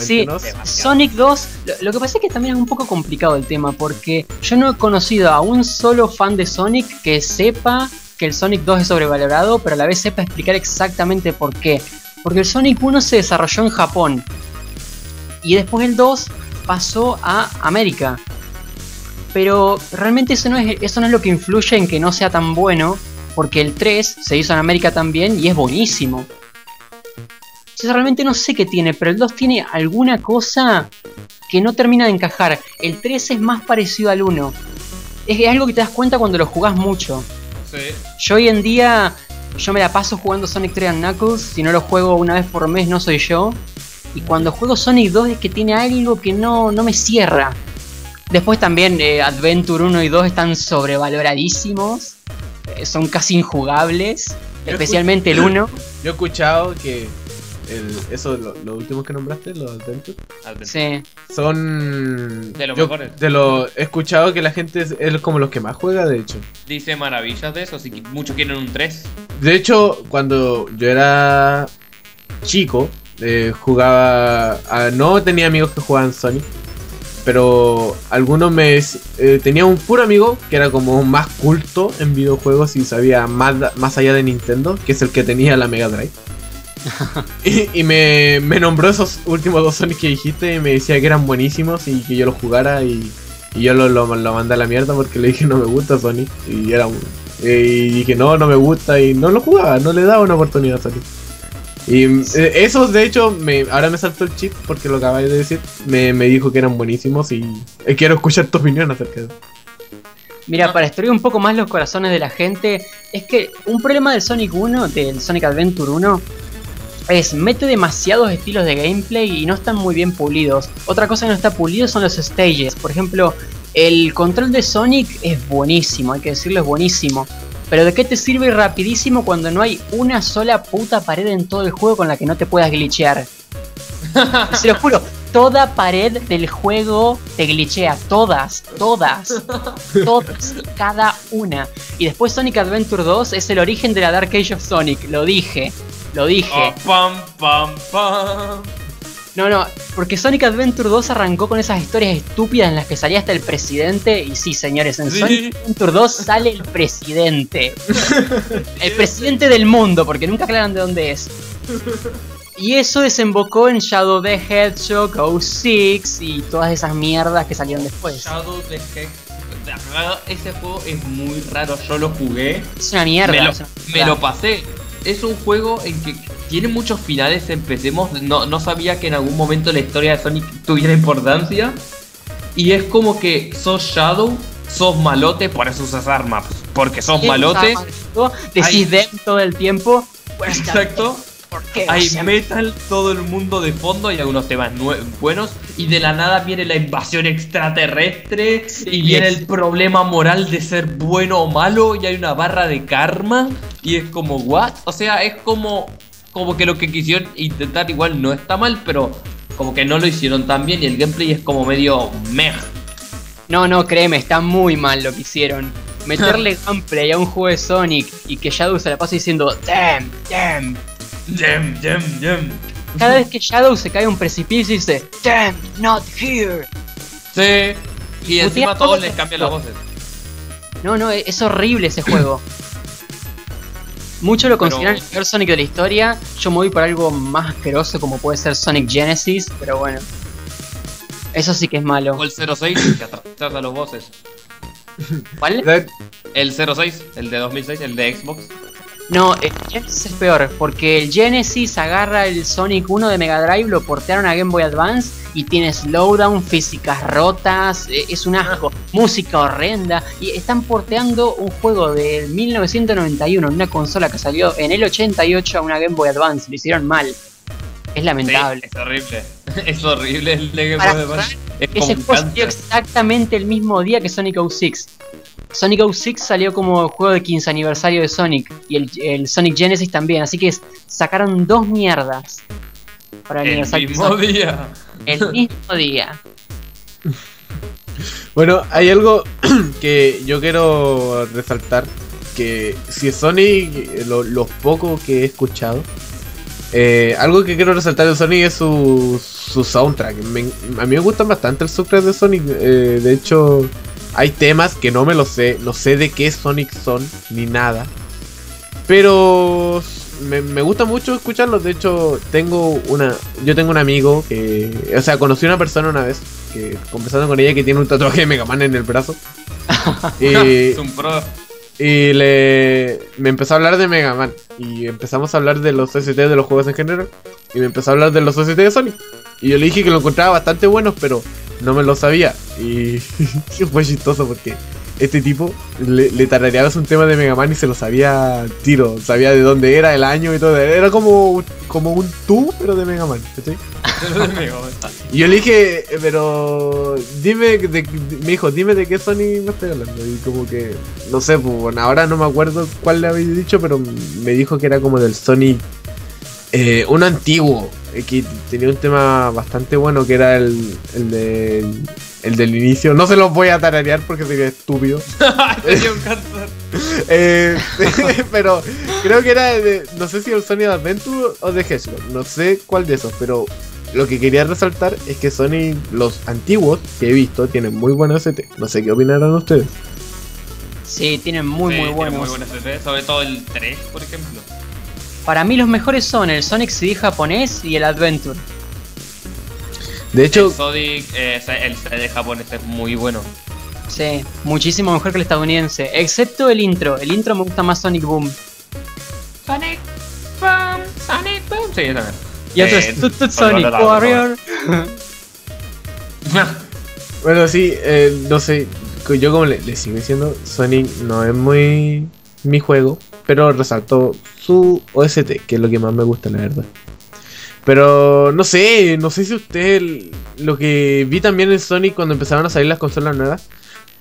C: Sí.
B: Demasiado.
C: Sonic 2, lo, lo que pasa es que también es un poco complicado el tema, porque yo no he conocido a un solo fan de Sonic que sepa que el Sonic 2 es sobrevalorado, pero a la vez sepa explicar exactamente por qué. Porque el Sonic 1 se desarrolló en Japón, y después el 2 pasó a América. Pero realmente eso no, es, eso no es lo que influye en que no sea tan bueno, porque el 3 se hizo en América también y es buenísimo. Yo realmente no sé qué tiene, pero el 2 tiene alguna cosa que no termina de encajar. El 3 es más parecido al 1. Es, algo que te das cuenta cuando lo jugás mucho.
B: Sí.
C: Yo hoy en día, yo me la paso jugando Sonic 3 and Knuckles. Si no lo juego una vez por mes, no soy yo. Y cuando juego Sonic 2 es que tiene algo que no, no me cierra. Después también eh, Adventure 1 y 2 están sobrevaloradísimos. Eh, son casi injugables. Especialmente el 1.
A: Yo he escuchado que el- eso, lo, lo último que nombraste, los Adventures,
C: Sí.
A: son
B: De los
A: yo-
B: mejores.
A: de lo he escuchado que la gente es, es como los que más juega, de hecho.
B: Dice maravillas de eso, así que muchos quieren un 3.
A: De hecho, cuando yo era chico, eh, jugaba. a- no tenía amigos que jugaban Sonic. Pero algunos me. eh, tenía un puro amigo que era como más culto en videojuegos y sabía más, más allá de Nintendo, que es el que tenía la Mega Drive. y y me, me nombró esos últimos dos Sonic que dijiste y me decía que eran buenísimos y que yo los jugara y, y yo lo, lo, lo mandé a la mierda porque le dije no me gusta Sonic y era un- y dije no, no me gusta y no lo jugaba, no le daba una oportunidad a Sonic. Y eh, esos de hecho, me, ahora me saltó el chip porque lo acabáis de decir, me, me dijo que eran buenísimos y eh, quiero escuchar tu opinión acerca de eso.
C: Mira, para destruir un poco más los corazones de la gente, es que un problema del Sonic 1, del Sonic Adventure 1, es mete demasiados estilos de gameplay y no están muy bien pulidos. Otra cosa que no está pulido son los stages. Por ejemplo, el control de Sonic es buenísimo, hay que decirlo, es buenísimo. Pero ¿de qué te sirve rapidísimo cuando no hay una sola puta pared en todo el juego con la que no te puedas glitchear? Se lo juro, toda pared del juego te glitchea, todas, todas, todas, cada una. Y después Sonic Adventure 2 es el origen de la Dark Age of Sonic, lo dije, lo dije.
B: Oh, pam, pam, pam.
C: No, no, porque Sonic Adventure 2 arrancó con esas historias estúpidas en las que salía hasta el presidente. Y sí, señores, en
B: Sí.
C: Sonic Adventure 2 sale el presidente. el presidente del mundo, porque nunca aclaran de dónde es. Y eso desembocó en Shadow the Hedgehog, O6 y todas esas mierdas que salieron después.
B: Shadow the Hedgehog. Ese juego es muy raro, yo lo jugué.
C: Es una mierda.
B: me, lo, me lo pasé. Es un juego en que tiene muchos finales, empecemos. No, no sabía que en algún momento la historia de Sonic tuviera importancia. Y es como que sos Shadow, sos malote, por eso usas armas. Porque sos malote.
C: Decís dem todo el tiempo. Pues,
B: Exacto.
C: ¿Por qué?
B: Hay
C: O sea,
B: metal, todo el mundo de fondo, hay algunos temas buenos. Y de la nada viene la invasión extraterrestre.
C: Sí,
B: y viene
C: es-
B: el problema moral de ser bueno o malo. Y hay una barra de karma. Y es como, ¿what? O sea, es como, como que lo que quisieron intentar igual no está mal, pero como que no lo hicieron tan bien. Y el gameplay es como medio meh.
C: No, no, créeme, está muy mal lo que hicieron. Meterle gameplay a un juego de Sonic y que Shadow se la pase diciendo damn, damn.
B: Yem, yem, yem.
C: Cada vez que Shadow se cae a un precipicio dice damn, not here.
B: Sí. Y encima a
C: todo
B: todos les cambian las voces.
C: No, no, es es horrible ese juego. Muchos lo
B: Pero-
C: consideran el peor Sonic de la historia. Yo me voy por algo más asqueroso como puede ser Sonic Genesis, pero bueno. Eso sí que es malo.
B: O el 06 que atrasa los voces.
C: ¿Cuál?
B: El 06, el de 2006, el de Xbox.
C: No, el Genesis es peor, porque el Genesis agarra el Sonic 1 de Mega Drive, lo portearon a Game Boy Advance y tiene slowdown, físicas rotas, eh, es un asco, música horrenda. Y están porteando un juego del 1991 en una consola que salió en el 88 a una Game Boy Advance, lo hicieron mal. Es lamentable.
B: Sí, es horrible. es horrible el de Game Boy Advance. Es
C: Ese juego salió exactamente el mismo día que Sonic 06. Sonic 06 salió como juego de 15 aniversario de Sonic y el, el Sonic Genesis también, así que sacaron dos mierdas para el,
B: El
C: aniversario de
B: mismo
C: Sonic.
B: día.
C: El mismo día.
A: Bueno, hay algo que yo quiero resaltar. Que si Sonic, eh, lo, lo poco que he escuchado, eh, algo que quiero resaltar de Sonic es su, su soundtrack. Me- a mí me gustan bastante el soundtrack de Sonic. eh, de hecho, hay temas que no me lo sé. No sé de qué Sonic son, ni nada. Pero me, me gusta mucho escucharlos. De hecho, tengo una. Yo tengo un amigo que. O sea, conocí a una persona una vez. Que conversando con ella que tiene un tatuaje de Mega Man en el brazo. y,
B: es un pro.
A: y le. Me empezó a hablar de Mega Man. Y empezamos a hablar de los OST de los juegos en general. Y me empezó a hablar de los OST de Sonic. Y yo le dije que lo encontraba bastante buenos, pero no me lo sabía. Y fue chistoso porque este tipo le, le tarareabas un tema de Mega Man y se lo sabía tiro. Sabía de dónde era, el año y todo. Era como, como un tú, pero de Mega Man. ¿cachai? Y yo le dije, eh, pero dime, de, me dijo, dime de qué Sony me estoy hablando. Y como que, no sé, pues bueno, ahora no me acuerdo cuál le habéis dicho, pero me dijo que era como del Sony, eh, un antiguo, que tenía un tema bastante bueno, que era el, el, del, el del inicio. No se los voy a tararear porque sería estúpido.
B: Cáncer.
A: Eh, pero creo que era de, no sé si el Sony Adventure o de Hedgehog, no sé cuál de esos, pero lo que quería resaltar es que Sony, los antiguos que he visto, tienen muy buenos ST. No sé qué opinarán ustedes.
C: Sí, tienen muy
B: Sí,
C: muy
B: tiene
C: buenos.
B: Muy buenos ST, sobre todo el 3, por ejemplo.
C: Para mí los mejores son el Sonic CD japonés y el Adventure.
A: De hecho,
B: el Sonic, eh, el CD japonés es muy bueno.
C: Sí, muchísimo mejor que el estadounidense. Excepto el intro. El intro me gusta más Sonic Boom.
B: Sonic Boom, Sonic Boom. Sí, yo también.
C: Y otro
B: Eh,
C: es Tut Tut
B: por
C: Sonic Warrior.
A: bueno, sí, eh, no sé. Yo, como le, le sigo diciendo, Sonic no es muy mi juego, pero resaltó su OST, que es lo que más me gusta, la verdad. Pero no sé, no sé si usted lo que vi también en Sonic cuando empezaron a salir las consolas nuevas.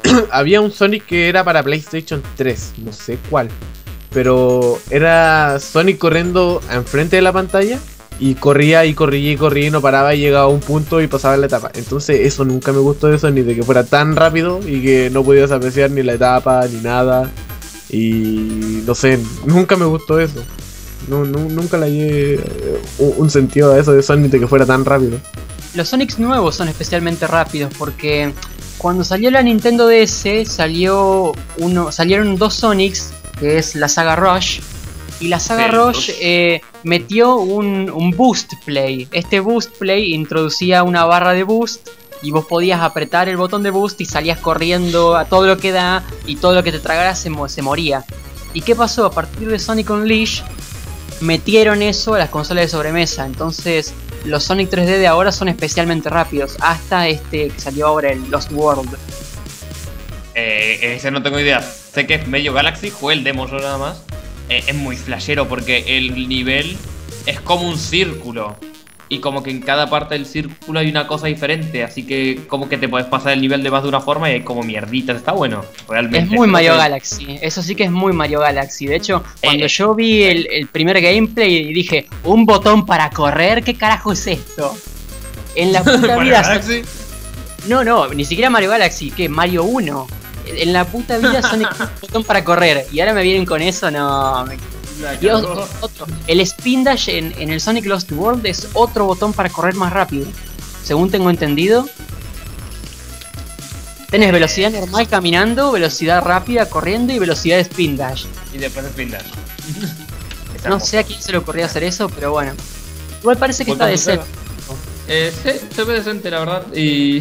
A: había un Sonic que era para PlayStation 3, no sé cuál. Pero era Sonic corriendo enfrente de la pantalla y corría y corría y corría y no paraba y llegaba a un punto y pasaba la etapa. Entonces eso nunca me gustó de Sonic, de que fuera tan rápido y que no podías apreciar ni la etapa ni nada. Y no sé, nunca me gustó eso. No, nu- nunca le hallé eh, un, sentido a eso de Sonic de que fuera tan rápido.
C: Los Sonics nuevos son especialmente rápidos porque cuando salió la Nintendo DS salió uno, salieron dos Sonics, que es la saga Rush. Y la saga
B: Sí,
C: Rush eh, metió un, un boost play. Este boost play introducía una barra de boost y vos podías apretar el botón de boost y salías corriendo a todo lo que da y todo lo que te tragara se, se moría. ¿Y qué pasó? A partir de Sonic Unleashed metieron eso a las consolas de sobremesa. Entonces los Sonic 3D de ahora son especialmente rápidos. Hasta este que salió ahora, el Lost World.
B: Eh, ese no tengo idea. Sé que es medio Galaxy, jugué el demo yo nada más. Eh, es muy flashero porque el nivel es como un círculo. Y como que en cada parte del círculo hay una cosa diferente. Así que como que te puedes pasar el nivel de más de una forma y hay como mierditas. Está bueno, realmente.
C: Es muy Mario Galaxy. Eso sí que es muy Mario Galaxy. De hecho, cuando
B: Eh.
C: yo vi el, el primer gameplay y dije, un botón para correr, ¿qué carajo es esto? En la puta
B: Mario
C: vida.
B: Galaxy.
C: No, no, ni siquiera Mario Galaxy, que Mario 1. En la puta vida Sonic un botón para correr. Y ahora me vienen con eso, no. me- Y
B: cagó.
C: otro, otro. El Spin Dash en, en el Sonic Lost World es otro botón para correr más rápido. Según tengo entendido. Tenés velocidad normal caminando, velocidad rápida corriendo y velocidad de Spin Dash.
B: Y después de Spin Dash.
C: No sé a quién se le ocurrió hacer eso, pero bueno. Igual parece que
B: Fue
C: está de ser.
B: Eh, sí, se ve decente, la verdad. Y,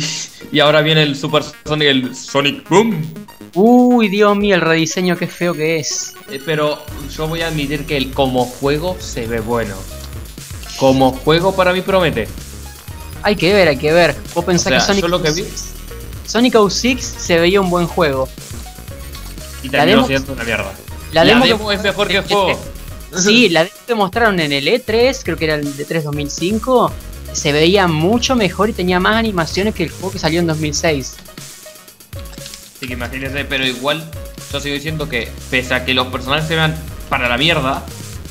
B: y ahora viene el Super Sonic, el Sonic Boom.
C: Uy, Dios mío, el rediseño qué feo que es.
B: Eh, Pero yo voy a admitir que el como juego se ve bueno. Como juego para mí promete.
C: Hay que ver, hay que ver. Vos pensás
B: O sea,
C: que Sonic
B: yo lo que vi-
C: 06 Sonic 06 se veía un buen juego.
B: Y terminó siendo una mierda.
C: La
B: La,
C: demo,
B: es mejor que el juego.
C: Sí, la demo que mostraron en el E3, creo que era el de 3 2005, se veía mucho mejor y tenía más animaciones que el juego que salió en 2006.
B: Así que imagínense, pero igual yo sigo diciendo que pese a que los personajes se vean para la mierda,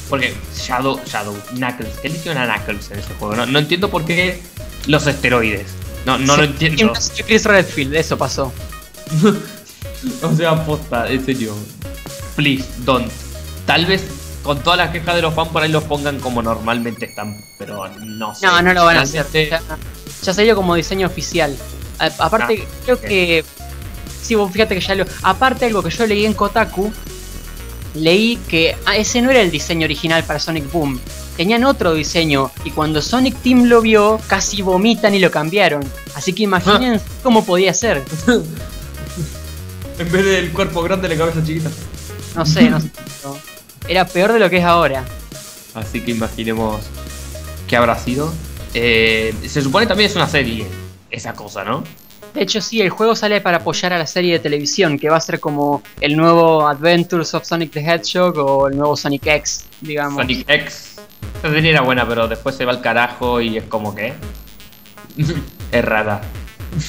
B: porque Shadow, Shadow, Knuckles, ¿qué le hicieron a Knuckles en ese juego? No, no entiendo por qué los esteroides. No, no lo
C: Sí,
B: entiendo.
C: gimnasio Chris Redfield, eso pasó.
B: O sea, posta, en serio. Please, don't. Tal vez con todas las quejas de los fans por ahí los pongan como normalmente están, pero no sé.
C: No, no lo van a hacer. Ya, ya salió como diseño oficial. A- aparte,
B: Ah,
C: creo que. Sí, vos fíjate que ya lo. Aparte, algo que yo leí en Kotaku, leí que ah, ese no era el diseño original para Sonic Boom. Tenían otro diseño y cuando Sonic Team lo vio, casi vomitan y lo cambiaron. Así que imaginen cómo podía ser.
D: En vez del cuerpo grande, la cabeza chiquita.
C: No sé, no sé. no. Era peor de lo que es ahora.
B: Así que imaginemos qué habrá sido. Eh, se supone también es una serie, esa cosa, ¿no?
C: De hecho, sí, el juego sale para apoyar a la serie de televisión, que va a ser como el nuevo Adventures of Sonic the Hedgehog o el nuevo Sonic X, digamos.
B: Sonic X. Esa serie era buena, pero después se va al carajo y es como que. es rara.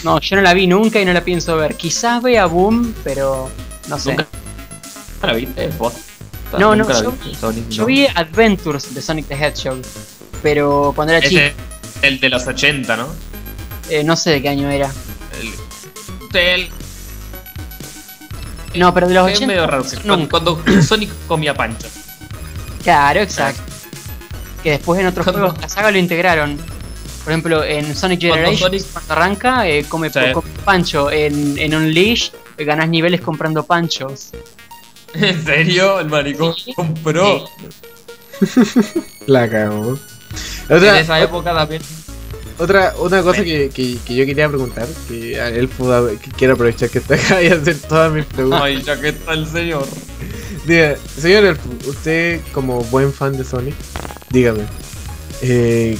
C: No, yo no la vi nunca y no la pienso ver. Quizás vea Boom, pero no sé.
B: ¿Nunca la viste? ¿Vos?
C: No, no, yo-
B: viste, Sonic,
C: Yo
B: ¿no?
C: vi Adventures de Sonic the Hedgehog, pero cuando era chico,
B: el de los 80, ¿no?
C: eh, no sé de qué año era.
B: El, el-
C: No, pero de los
B: es
C: 80.
B: medio raro. Cuando, cuando Sonic comía pancho.
C: Claro, exacto. Que después en otros
B: Cuando-
C: juegos de la saga lo integraron. Por ejemplo, en Sonic
B: Cuando
C: Generations,
B: Sonic-
C: cuando arranca, eh, come,
B: Sí.
C: come pancho. En, en Unleash, eh, ganás niveles comprando panchos.
B: ¿En serio? El maricón
C: Sí.
B: compró.
A: La cagó.
B: en
A: Otra,
B: esa época también.
A: otra, una cosa que, que, que yo quería preguntar, que a él pudo, que quiero aprovechar que está acá y hacer todas mis preguntas.
B: Ay, ya que está el señor.
A: Diga, señor Elfo, usted como buen fan de Sonic, dígame, eh,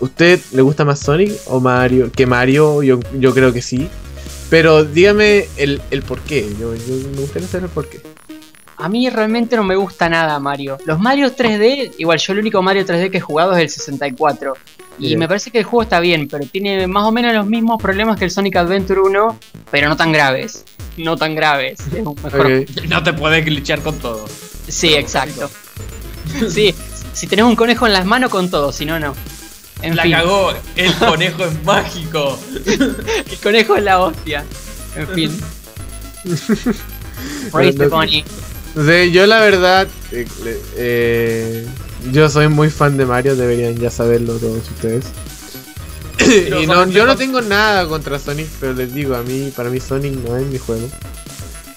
A: ¿usted le gusta más Sonic o Mario? Que Mario, yo, yo creo que sí. Pero dígame el, el por qué. Yo, yo me gustaría saber el por qué.
C: A mí realmente no me gusta nada Mario. Los Mario 3D, igual yo el único Mario 3D que he jugado es el 64. Y
A: Bien.
C: me parece que el juego está bien, pero tiene más o menos los mismos problemas que el Sonic Adventure 1, pero no tan graves. No tan graves. Es un mejor.
B: No te puedes glitchear con todo.
C: Sí, exacto. Sí, si tenés un conejo en las manos con todo, si no, no. En
B: la
C: fin,
B: cagó. El conejo es mágico.
C: el conejo es la hostia. En fin. Praise the bunny.
A: Sé, yo la verdad, eh, eh, yo soy muy fan de Mario, deberían ya saberlo todos ustedes. Y no, yo no tengo nada contra Sonic, pero les digo, a mí, para mí Sonic no es mi juego.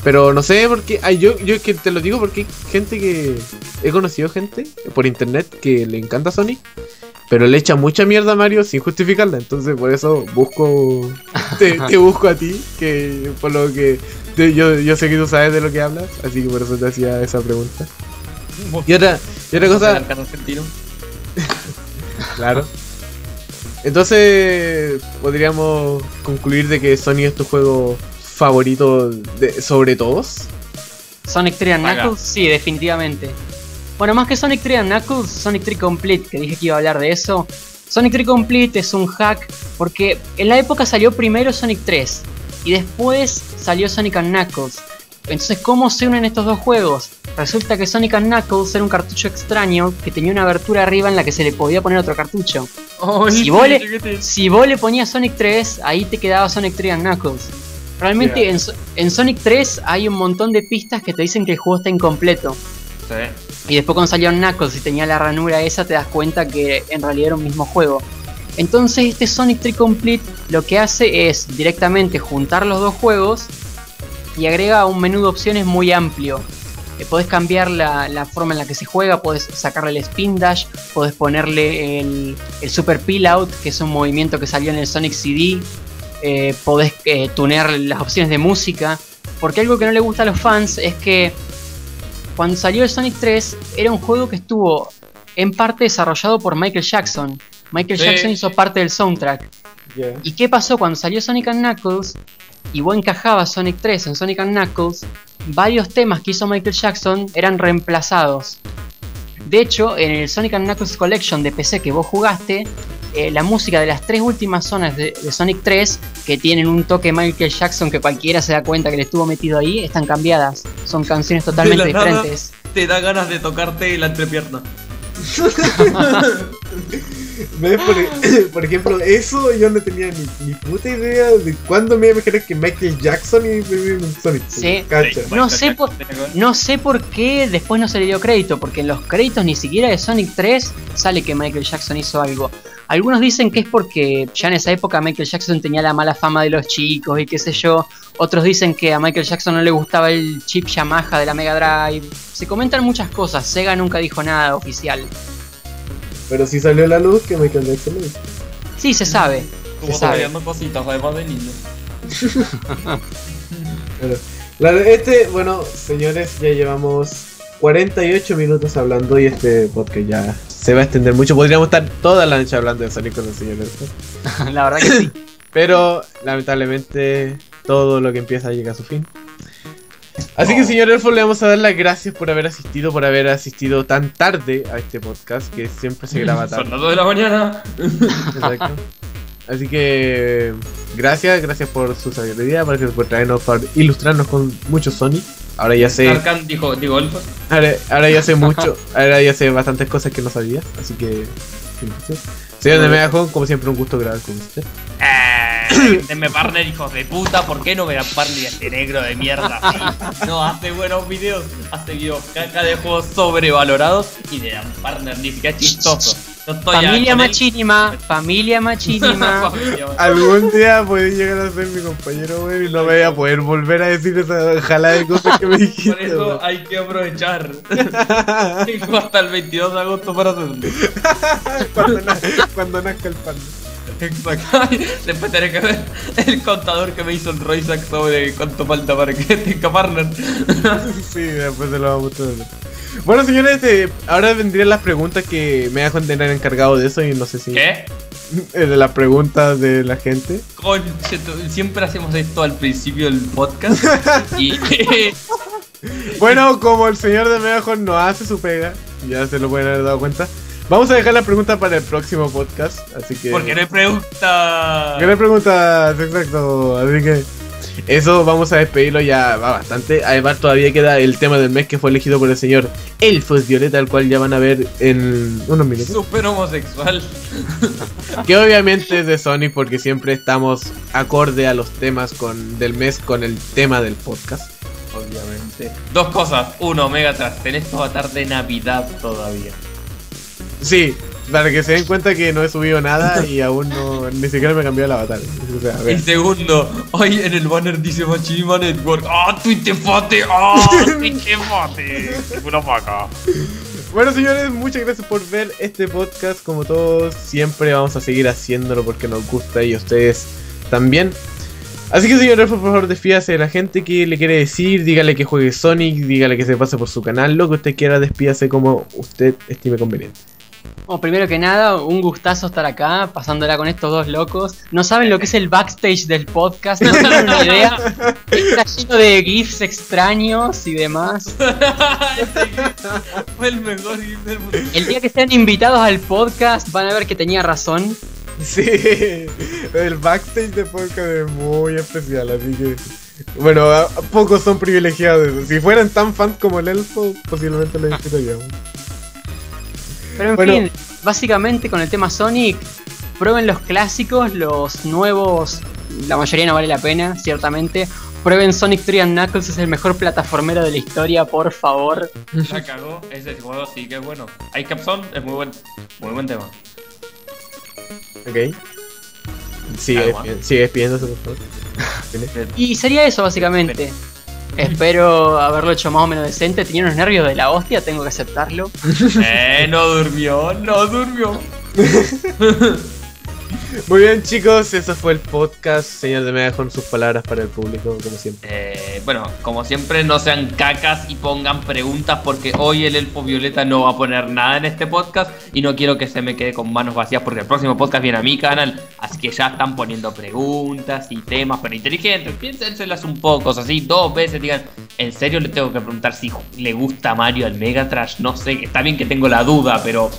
A: Pero no sé por qué, ay, yo, yo es que te lo digo porque hay gente que, he conocido gente por internet que le encanta Sonic, pero le echa mucha mierda a Mario sin justificarla, entonces por eso busco, te, te busco a ti, que por lo que yo, yo sé que tú sabes de lo que hablas, así que por eso te hacía esa pregunta. Y otra, y otra cosa, claro. Entonces, podríamos concluir de que Sonic es tu juego favorito de, sobre todos.
C: Sonic 3 and. Knuckles, sí, definitivamente. Bueno, más que Sonic 3 and Knuckles, Sonic 3 Complete, que dije que iba a hablar de eso. Sonic 3 Complete es un hack porque en la época salió primero Sonic 3 y después salió Sonic and Knuckles. Entonces, ¿cómo se unen estos dos juegos? Resulta que Sonic and Knuckles era un cartucho extraño que tenía una abertura arriba en la que se le podía poner otro cartucho. Si vos le- Si vos le ponías Sonic 3, ahí te quedaba Sonic 3 and Knuckles. Realmente
A: Yeah.
C: en, So- en Sonic 3 hay un montón de pistas que te dicen que el juego está incompleto.
B: Sí.
C: Y después cuando salió Knuckles y tenía la ranura esa, te das cuenta que en realidad era un mismo juego. Entonces este Sonic 3 Complete lo que hace es directamente juntar los dos juegos y agrega un menú de opciones muy amplio. Eh, podés cambiar la, forma en la que se juega, podés sacarle el spin dash, podés ponerle el, el super peel out, que es un movimiento que salió en el Sonic CD, eh, podés eh, tunear las opciones de música, porque algo que no le gusta a los fans es que cuando salió el Sonic 3 era un juego que estuvo en parte desarrollado por Michael Jackson. Michael
B: Sí.
C: Jackson hizo parte del soundtrack. ¿Y qué pasó cuando salió Sonic and Knuckles? Y vos encajabas Sonic 3 en Sonic and Knuckles, varios temas que hizo Michael Jackson eran reemplazados. De hecho, en el Sonic and Knuckles Collection de PC que vos jugaste, eh, la música de las tres últimas zonas de, de Sonic 3, que tienen un toque Michael Jackson que cualquiera se da cuenta que le estuvo metido ahí, están cambiadas. Son canciones totalmente
B: De la nada.
C: diferentes.
B: Te da ganas de tocarte la entrepierna.
A: ¿Ves? Por, por ejemplo, eso yo no tenía ni, ni puta idea de cuándo me iba a imaginar que Michael Jackson y Sonic.
C: Sí.
A: Cacha.
C: No sé por- No sé por qué después no se le dio crédito, porque en los créditos ni siquiera de Sonic 3 sale que Michael Jackson hizo algo. Algunos dicen que es porque ya en esa época Michael Jackson tenía la mala fama de los chicos y qué sé yo. Otros dicen que a Michael Jackson no le gustaba el chip Yamaha de la Mega Drive. Se comentan muchas cosas, Sega nunca dijo nada oficial.
A: Pero sí salió la luz que Michael Jackson lo hizo.
C: Sí, se sabe.
B: Como sabiendo cositas, además de niños.
A: Bueno, la- este, bueno, señores, ya llevamos 48 minutos hablando y este podcast ya se va a extender mucho. Podríamos estar toda la noche hablando de Sonic con el señor Elfo.
C: la verdad que sí.
A: Pero lamentablemente todo lo que empieza llega a su fin. Así que señor Elfo le vamos a dar las gracias por haber asistido, por haber asistido tan tarde a este podcast que siempre se graba
B: Son
A: tarde.
B: las 2 de la mañana.
A: Exacto. Así que gracias, gracias por su sabiduría, gracias por traernos, por ilustrarnos con mucho Sonic. Ahora ya sé,
B: Arcan dijo, digo, Elfo.
A: ahora, ahora ya sé mucho, ahora ya sé bastantes cosas que no sabía, así que Señor de Megajón, como siempre un gusto grabar con usted.
B: Eh, denme partner, hijos de puta. ¿Por qué no me dan partner este negro de mierda? Sí, No hace buenos videos, hace videos caca de juegos sobrevalorados y le dan partner, ni siquiera chistoso. Yo estoy ya
C: Familia machinima, familia machinima.
B: Familia machinima.
A: Algún día puede llegar a ser mi compañero, weón, y no me voy a poder volver a decir esa jalada de cosas que me dijiste.
B: Por eso hay que aprovechar. Tengo hasta el 22 de agosto para hacerlo.
A: cuando, na- cuando nazca el panda.
B: Exacto. Después tendré que ver el contador que me hizo el Roysack sobre cuánto falta para que tenga partner.
A: Sí, después se lo vamos a. Bueno, señores, eh, ahora vendrían las preguntas que me dejan tener encargado de eso y no sé si...
B: ¿Qué?
A: De las preguntas de la gente.
B: Conche, siempre hacemos esto al principio del podcast. y
A: Bueno, como el señor de Megajón no hace su pega, ya se lo pueden haber dado cuenta, vamos a dejar la pregunta para el próximo podcast, así que...
B: porque no hay pregunta.
A: ¿Qué le preguntas? Exacto, así que... Eso vamos a despedirlo ya va bastante. Además todavía queda el tema del mes que fue elegido por el señor Elfos Violeta, el cual ya van a ver en unos minutos.
B: Súper homosexual.
A: Que obviamente es de Sony porque siempre estamos acorde a los temas con, del mes con el tema del podcast.
B: Obviamente. Dos cosas. Uno, Megatras, tenés tu avatar de Navidad todavía.
A: Sí, para que se den cuenta que no he subido nada y aún no, ni siquiera me cambió el avatar. O sea, ver.
B: segundo, hoy en el banner dice Machinima Network. ¡Ah, tuitefate! ¡Ah, tuitefate! Una vaca.
A: Bueno señores, muchas gracias por ver este podcast. Como todos, siempre vamos a seguir haciéndolo porque nos gusta y a ustedes también. Así que señores, por favor, despídase de la gente que le quiere decir, dígale que juegue Sonic, dígale que se pase por su canal, lo que usted quiera, despídase como usted estime conveniente.
C: Bueno, primero que nada, un gustazo estar acá, pasándola con estos dos locos. No saben lo que es el backstage del podcast, no tienen una idea. Está lleno de GIFs extraños y demás.
B: Fue el mejor GIF del mundo.
C: El día que sean invitados al podcast van a ver que tenía razón.
A: Sí, el backstage de podcast es muy especial, así que... Bueno, a- a pocos son privilegiados. Si fueran tan fans como el elfo, posiblemente lo disfrutaríamos.
C: Pero en
A: Bueno.
C: fin, básicamente con el tema Sonic, prueben los clásicos, los nuevos, la mayoría no vale la pena, ciertamente. Prueben Sonic 3 and Knuckles, es el mejor plataformero de la historia, por favor.
B: La cagó. Ese juego sí que es bueno. Ice Capson es muy buen, muy buen tema.
A: Ok. Sigue, sigue despidiéndose, por favor.
C: Y sería eso, básicamente. Espero haberlo hecho más o menos decente. Tenía unos nervios de la hostia, tengo que aceptarlo.
B: Eh, no durmió, no durmió.
A: Muy bien, chicos, eso fue el podcast. Señor de Mega con sus palabras para el público, como siempre.
B: Eh, bueno, como siempre, no sean cacas y pongan preguntas porque hoy el Elfo Violeta no va a poner nada en este podcast y no quiero que se me quede con manos vacías porque el próximo podcast viene a mi canal, así que ya están poniendo preguntas y temas, pero inteligentes, piénsenselas un poco, o así dos veces digan, ¿en serio le tengo que preguntar si le gusta Mario al Megatrash? No sé, está bien que tengo la duda, pero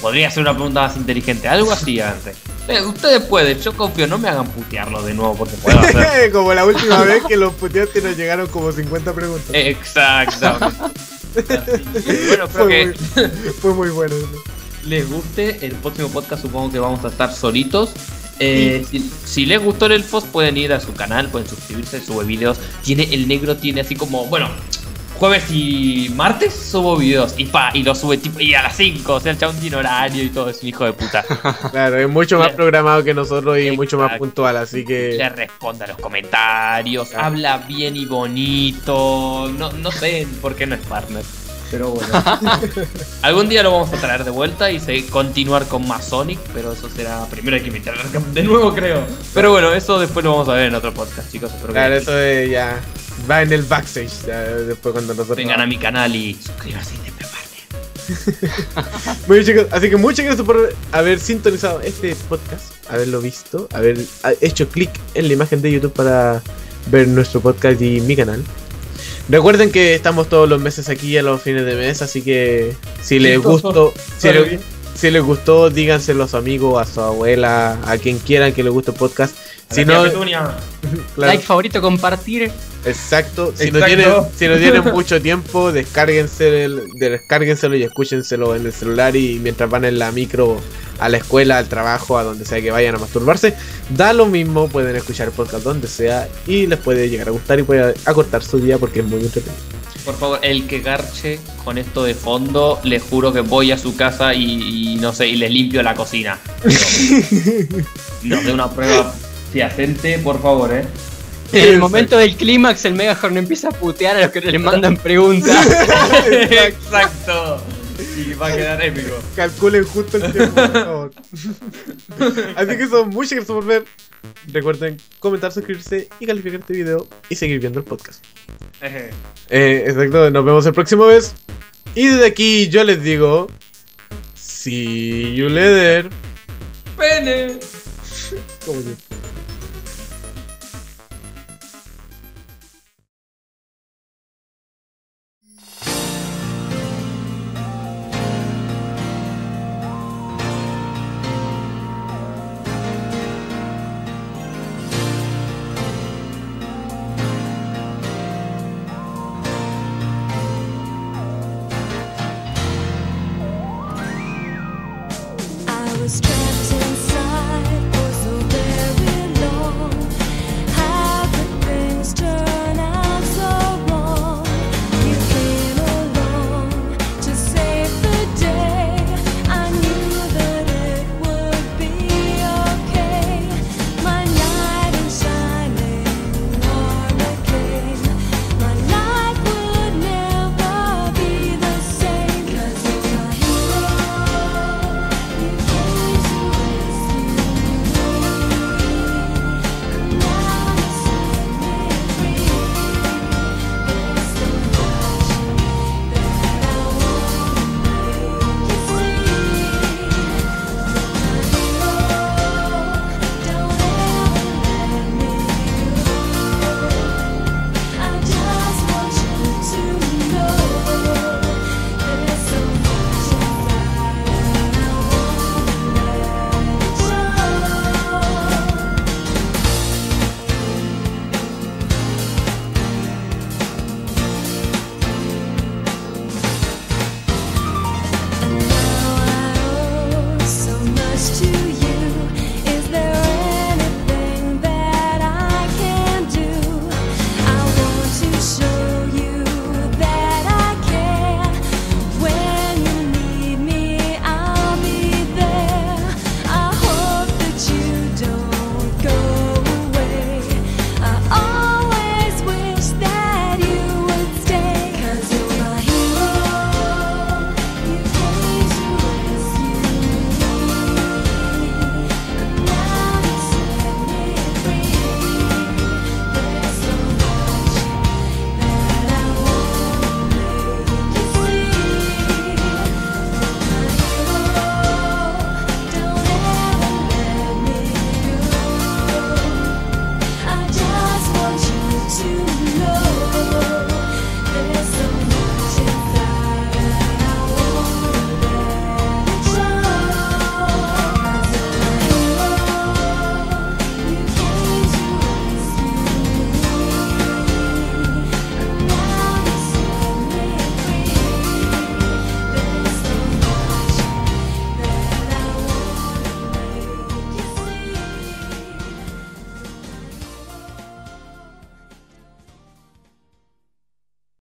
B: podría ser una pregunta más inteligente, algo así antes. Eh, ustedes pueden, yo confío, no me hagan putearlo de nuevo porque puedo hacer.
A: como la última vez que los puteaste nos llegaron como 50 preguntas.
B: Exacto. bueno, espero
A: fue,
B: que
A: muy, fue muy bueno.
B: les guste. El próximo podcast supongo que vamos a estar solitos. Eh, si, si les gustó el Elfos, pueden ir a su canal, pueden suscribirse, sube videos. Tiene, el negro tiene así como, bueno, jueves y martes subo videos y pa, y lo sube tipo, y a las 5, o sea, el chabón tiene horario y todo, es un hijo de puta.
A: Claro, es mucho más programado que nosotros y mucho más puntual, así que.
B: Le responde a los comentarios,
A: Claro.
B: habla bien y bonito. No, no sé por qué no es partner. Pero bueno. Algún día lo vamos a traer de vuelta y continuar con más Sonic, pero eso será. Primero hay que invitar de nuevo, creo. Pero bueno, eso después lo vamos a ver en otro podcast, chicos. Espero
A: Claro,
B: que
A: eso es ya. Va en el backstage, ya, después cuando nosotros.
B: vengan a mi canal y suscríbanse y.
A: Muy bien, chicos. Así que muchas gracias por haber sintonizado este podcast, haberlo visto, haber hecho clic en la imagen de YouTube para ver nuestro podcast y mi canal. Recuerden que estamos todos los meses aquí a los fines de mes, así que si les gustó, le- si les gustó, díganselo a su amigo, a su abuela, a quien quieran que le guste el podcast. Si no, claro,
C: Like, favorito, compartir.
A: exacto. Si no tienen, si no tienen mucho tiempo, descárguense el- descárguenselo y escúchenselo en el celular y mientras van en la micro a la escuela, al trabajo, a donde sea que vayan a masturbarse, da lo mismo, pueden escuchar el podcast donde sea y les puede llegar a gustar y puede acortar su día porque es muy entretenido.
B: Por favor, el que garche con esto de fondo, le juro que voy a su casa y, y no sé, y le limpio la cocina. Nos dé una prueba fehaciente, por favor, eh.
C: En el momento del clímax, el Megahorn empieza a putear a los que le mandan preguntas.
B: Exacto. Y va a quedar épico.
A: Calculen justo el tiempo, por favor. Así que eso, muchas gracias por ver. Recuerden comentar, suscribirse y calificar este video y seguir viendo el podcast. Eh, exacto, nos vemos el próximo vez. Y desde aquí yo les digo. See you later.
B: Pene.
A: Como siempre.